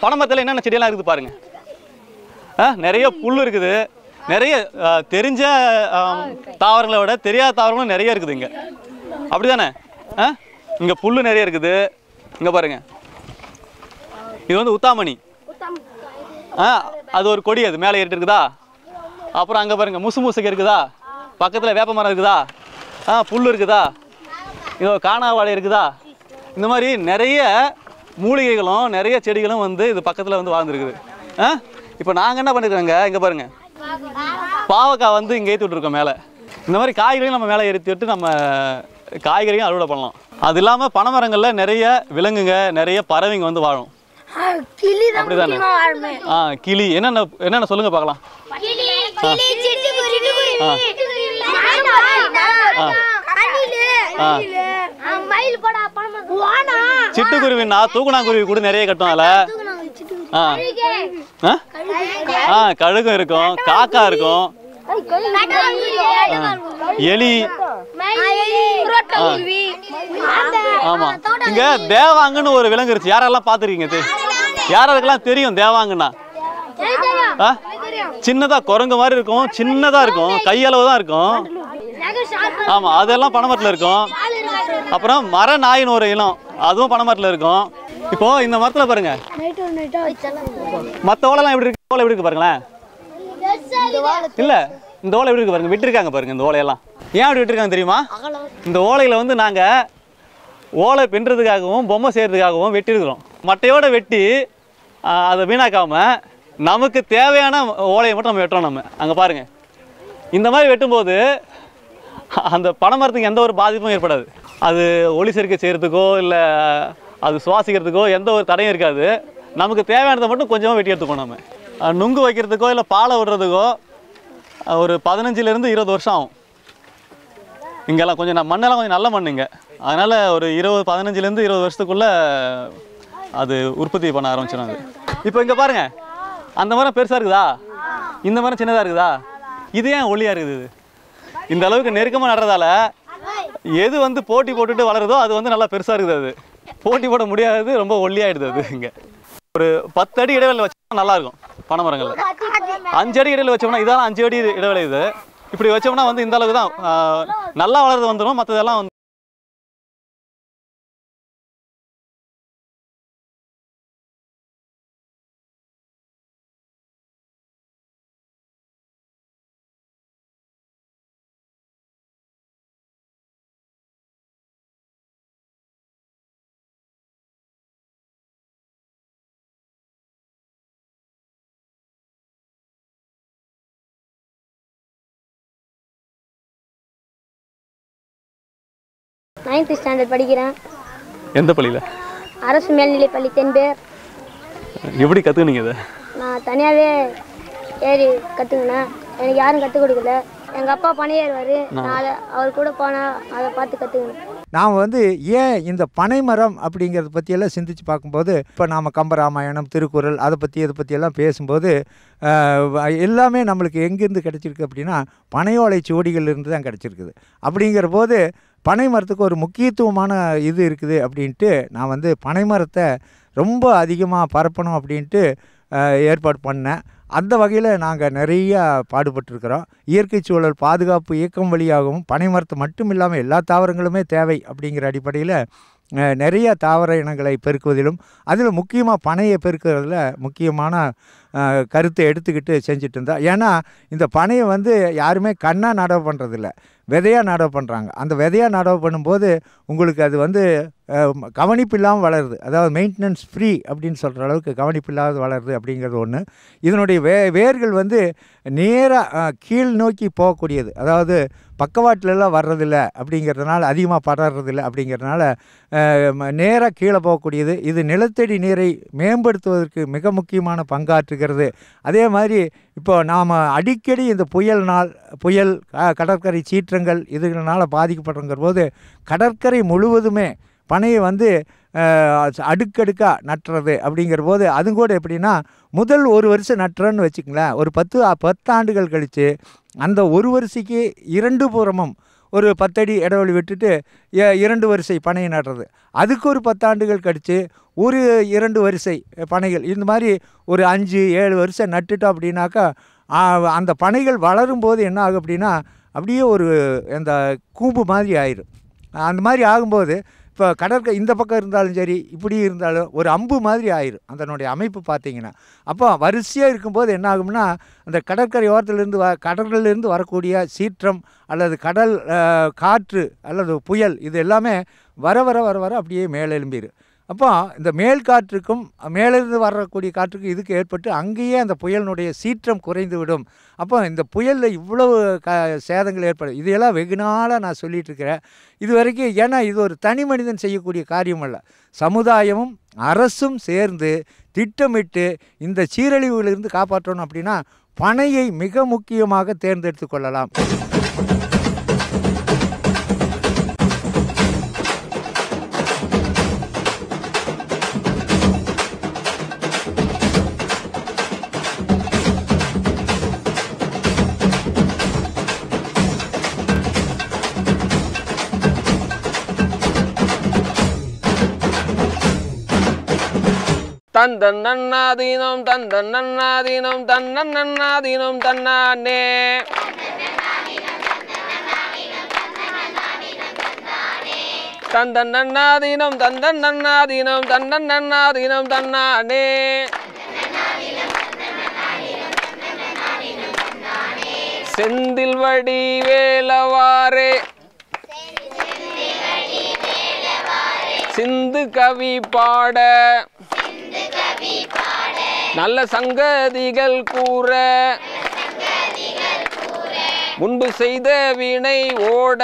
பனைமரத்தில் என்னென்ன செடியெல்லாம் இருக்குது பாருங்க. ஆ, நிறைய புல் இருக்குது. நிறைய தெரிஞ்ச தாவரங்களை விட தெரியாத தாவரங்களும் நிறைய இருக்குது இங்கே. அப்படி தானே ஆ? இங்கே புல் நிறைய இருக்குது. இங்கே பாருங்க. இது வந்து உத்தாமணி. ஆ அது ஒரு கொடி அது. மேலே ஏறிட்டு இருக்குதா? அப்புறம் அங்கே பாருங்க முசு முசுக்கு இருக்குதா? பக்கத்தில் வேப்ப மரம் இருக்குதா? ஆ புல் இருக்குதா? இதோ காணாவாடை இருக்குதா? இந்த மாதிரி நிறைய மூலிகைகளும் நிறைய செடிகளும் வந்து இது பக்கத்தில் வந்து வாழ்ந்துருக்குது. ஆ? இப்போ நாங்கள் என்ன பண்ணிருக்கோங்க? இங்கே பாருங்கள் பாவக்காய் வந்து இங்கே ஏற்றி விட்ருக்கோம் மேலே. இந்த மாதிரி காய்கறியும் நம்ம மேலே ஏற்றி விட்டு நம்ம காய்கறியும் அறுவடை பண்ணலாம். அது இல்லாமல் பனைமரங்களில் நிறைய விலங்குங்க நிறைய பறவைங்க வந்து வாழும். கிளி அப்படிதானே? ஆ கிளி. என்னென்ன என்னென்ன சொல்லுங்க பார்க்கலாம். கிளி கிளி சிட்டுக்குருவி ஆ. ஆ. ஆ. மயில் போடா பணம் வானா சிட்டுக்குருவின்னா தூக்குனாங்குருவி கூட நிறைய கட்டும் அதில். ஆ. ஆ. ஆ கழுகும் இருக்கும். காக்கா இருக்கும். எலி. ஆமா. இங்க தேவாங்கன்னு ஒரு விலங்கு இருந்துச்சு யாரெல்லாம் பார்த்துருக்கீங்க யாராருக்கெல்லாம் தெரியும் தேவாங்கன்னா? ஆ? சின்னதா குரங்கு மாதிரி இருக்கும். சின்னதா இருக்கும். கையளவு தான் இருக்கும். ஆமா அதெல்லாம் பனைமரத்தில் இருக்கும். அப்புறம் மர நாயின் ஒரு இனம். அதுவும் பனைமரத்தில் இருக்கும். இப்போ இந்த மரத்தில் பாருங்க. மத்த ஓலைலாம் எப்படி இருக்கு? ஓலை எப்படி இருக்கு பாருங்களேன். இல்ல இந்த ஓலை எப்படி இருக்கு பாருங்க விட்டுருக்காங்க பாருங்க இந்த ஓலையெல்லாம். ஏன் அப்படி விட்டுருக்காங்க தெரியுமா? இந்த ஓலையில வந்து நாங்க ஓலை பின்னுறதுக்காகவும் பொம்மை செய்யறதுக்காகவும் வெட்டியிருக்கிறோம். மட்டையோட வெட்டி அதை வீணாக்காம நமக்கு தேவையான ஓலையை மட்டும் நம்ம வெட்டுறோம் நம்ம. அங்க பாருங்க. இந்த மாதிரி வெட்டும்போது அந்த பனைமரத்துக்கு எந்த ஒரு பாதிப்பும் ஏற்படாது. அது ஒளி சேர்க்கை செய்கிறதுக்கோ இல்லை அது சுவாசிக்கிறதுக்கோ எந்த ஒரு தடையும் இருக்காது. நமக்கு தேவையானதை மட்டும் கொஞ்சமாக வெட்டி எடுத்துக்கணும் நம்ம. நுங்கு வைக்கிறதுக்கோ இல்லை பாலை விடுறதுக்கோ ஒரு பதினஞ்சுலேருந்து இருபது வருஷம் ஆகும். இங்கெல்லாம் கொஞ்சம் நான் மண்ணெல்லாம் கொஞ்சம் நல்ல மண்ணுங்க அதனால் ஒரு இருபது பதினஞ்சுலேருந்து இருபது வருஷத்துக்குள்ளே அது உற்பத்தி பண்ண ஆரம்பிச்சிடும் அது இப்போ இங்கே பாருங்கள் அந்த மரம் பெருசாக இருக்குதா? இந்த மரம் சின்னதாக இருக்குதா? இது ஏன் ஒளியாக இருக்குது இது? இந்த அளவுக்கு நெருக்கமாக நடுறதால எது வந்து போட்டி போட்டுட்டு வளருதோ அது வந்து நல்லா பெருசாக இருக்குது அது. போட்டி போட முடியாதது ரொம்ப ஒல்லியாயிடுது அது இங்கே. ஒரு பத்து அடி இடைவெளி வச்சோம்னா நல்லாயிருக்கும் பனைமரங்கள். அஞ்சு அடி இடையில வச்சோம்னா இதெல்லாம் அஞ்சு அடி இடைவெளி இது. இப்படி வச்சோம்னா வந்து இந்த அளவுக்கு தான் நல்லா வளர்றது வந்துடும். மற்றதெல்லாம் வந்து நைன்த் ஸ்டாண்டர்ட் படிக்கிறேன். எந்த பள்ளியில்? அரசு மேல்நிலைப் பள்ளி தென்பேர். எப்படி கற்றுக்குனீங்க இதை? நான் தனியாகவே ஏறி கற்றுக்கினேன் எனக்கு யாரும் கற்றுக் கொடுக்கல. எங்கள் அப்பா பனை ஏறுவார் நான் அவர் கூட போனால் அதை பார்த்து கற்றுக்கினேன் நாம் வந்து ஏன் இந்த பனைமரம் அப்படிங்கிறத பற்றியெல்லாம் சிந்திச்சு பார்க்கும்போது இப்போ நாம் கம்பராமாயணம் திருக்குறள் அதை பற்றி இதை பற்றியெல்லாம் பேசும்போது எல்லாமே நம்மளுக்கு எங்கேருந்து கிடச்சிருக்கு அப்படின்னா பனையோலை சுவடிகள்லேருந்து தான் கிடச்சிருக்குது. அப்படிங்கிற போது பனை மரத்துக்கு ஒரு முக்கியத்துவமான இது இருக்குது அப்படின்ட்டு நான் வந்து பனை மரத்தை ரொம்ப அதிகமாக பரப்பணும் அப்படின்ட்டு ஏற்பாடு பண்ணேன். அந்த வகையில் நாங்கள் நிறைய பாடுபட்டிருக்கிறோம். இயற்கை சூழல் பாதுகாப்பு இயக்கம் வழியாகவும் பனை மரத்தை மட்டும் இல்லாமல் எல்லா தாவரங்களுமே தேவை அப்படிங்கிற அடிப்படையில் நிறைய தாவர இனங்களை பெருக்குவதிலும் அதில் முக்கியமாக பனையை பெருக்கிறதுல முக்கியமான கருத்தை எடுத்துக்கிட்டு செஞ்சுட்டு இருந்தா ஏன்னா இந்த பனையை வந்து யாருமே கண்ணாக நடவு பண்ணுறதில்ல விதையாக நடவு பண்ணுறாங்க அந்த விதையாக நடவு பண்ணும்போது உங்களுக்கு அது வந்து கவனிப்பு இல்லாமல் வளருது. அதாவது மெயின்டெனன்ஸ் ஃப்ரீ அப்படின்னு சொல்கிற அளவுக்கு கவனிப்பு இல்லாத வளருது அப்படிங்கிறது ஒன்று இதனுடைய வே வேர்கள் வந்து நேராக கீழ் நோக்கி போகக்கூடியது. அதாவது பக்கவாட்டிலலாம் வர்றதில்ல அப்படிங்கிறதுனால அதிகமாக படறதில்ல அப்படிங்கிறதுனால நேராக கீழே போகக்கூடியது. இது நிலத்தடி நீரை மேம்படுத்துவதற்கு மிக முக்கியமான பங்காற்றுகிறது. இருக்கிறது. அதே மாதிரி இப்போ நாம் அடிக்கடி இந்த புயல் நாள் புயல் கடற்கரை சீற்றங்கள் இதுனால பாதிக்கப்படுறங்கிற போது கடற்கரை முழுவதுமே பனையை வந்து அடுக்கடுக்காக நட்டுறது அப்படிங்கிற போது அது கூட எப்படின்னா முதல் ஒரு வருஷம் நட்டுறோன்னு வச்சுக்கங்களேன். ஒரு பத்து பத்தாண்டுகள் கழித்து அந்த ஒரு வரிசைக்கு இரண்டு புறமும் ஒரு பத்தடி இடைவெளி விட்டுட்டு இரண்டு வரிசை பனையை நடுறது. அதுக்கு ஒரு பத்தாண்டுகள் கழித்து ஒரு இரண்டு வரிசை பனைகள் இந்த மாதிரி ஒரு அஞ்சு ஏழு வருஷம் நட்டுட்டோம் அப்படின்னாக்கா அந்த பனைகள் வளரும் போது என்ன ஆகும் அப்படின்னா அப்படியே ஒரு அந்த கூம்பு மாதிரி ஆயிரும். அந்த மாதிரி ஆகும்போது இப்போ கடற்கரை இந்த பக்கம் இருந்தாலும் சரி இப்படி இருந்தாலும் ஒரு அம்பு மாதிரி ஆயிரும். அதனுடைய அமைப்பு பார்த்தீங்கன்னா. அப்போ வரிசையாக இருக்கும்போது என்ன ஆகும்னா அந்த கடற்கரை ஓரத்துலேருந்து வ கடலிலிருந்து வரக்கூடிய சீற்றம் அல்லது கடல் காற்று அல்லது புயல் இது எல்லாமே வர வர வர வர அப்படியே மேலெழும்பிடும் அப்போ இந்த மேல் காற்றுக்கும் மேலிருந்து வரக்கூடிய காற்றுக்கும் இதுக்கு ஏற்பட்டு அங்கேயே அந்த புயலினுடைய சீற்றம் குறைந்து விடும் அப்போ இந்த புயலில் இவ்வளவு க சேதங்கள் ஏற்படும். இதையெல்லாம் வெகு நாளாக நான் சொல்லிகிட்டு இருக்கிறேன் இது வரைக்கும் ஏன்னா இது ஒரு தனி மனிதன் செய்யக்கூடிய காரியம் அல்ல சமுதாயமும் அரசும் சேர்ந்து திட்டமிட்டு இந்த சீரழிவுகளிலிருந்து காப்பாற்றணும் அப்படின்னா பனையை மிக முக்கியமாக தேர்ந்தெடுத்து கொள்ளலாம். தந்தன் நன்னாதீனம் தந்தன் நன்னாதீனம் தன்னன் நன்னாதீனம் தன்னானே தந்தன் நன்னாதீனம் தந்தன் நன்னாதீனம் தன்னன் நன்னாதீனம் தன்னானே செந்தில் வடி வேலவாரே சிந்து கவி பாட. நல்ல சங்கதிகள் கூற. முன்பு செய்த வினை ஓட.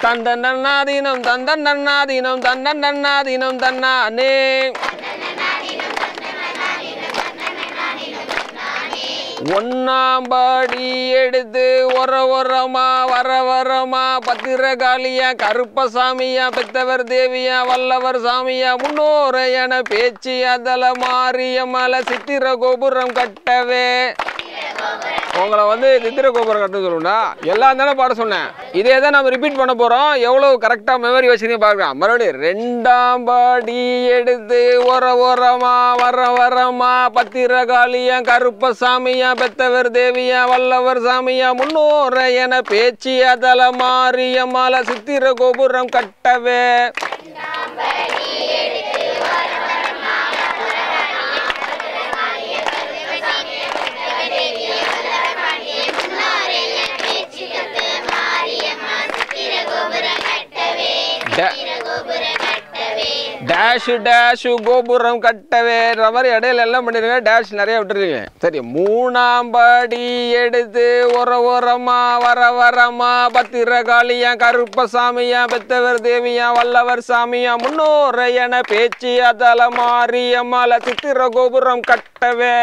தந்த நன்னாதீனம் தந்தன் நன்னாதீனம் தந்தன் நன்னாதீனம் தன்னானே. ஒன்னாம்படி எடுத்து ஒர ஒரமா வர வரமா பத்திரகாளியா கருப்பசாமியா பெத்தவர் தேவியா வல்லவர் சாமியா முன்னோர என பேச்சு அதல மாறிய மலை சித்திர கோபுரம் கட்டவே. உங்களை வந்து சித்திர கோபுரம் கட்ட சொல்லணும்னா எல்லாம் தானே பாட சொன்னேன். இதே தான் நம்ம ரிப்பீட் பண்ண போகிறோம் எவ்வளோ கரெக்டாக மெமரி வச்சுருக்கீங்க பார்க்கலாம் மறுபடியும் ரெண்டாம் பாடி எடுத்து ஒர ஒரமா வர வரமா பத்திர காளியம் கருப்ப சாமியா பெத்தவர் தேவியா வல்லவர் சாமியா முன்னோர என பேச்சியா தல மாறிய சித்திர கோபுரம் கட்டவே. டேஷ் டேஷு கோபுரம் கட்டவே. மாதிரி இடையில எல்லாம் பண்ணிடுங்க டேஷ் நிறைய விட்டுருக்கீங்க சரி மூணாம் படி எடுத்து உர உரமா வர வரமா பத்திரகாளியா கருப்பசாமியா பெத்தவர் தேவியா வல்லவர் சாமியா முன்னோர என பேச்சு அதல மாரியம்மால சித்திர கோபுரம் கட்டவே.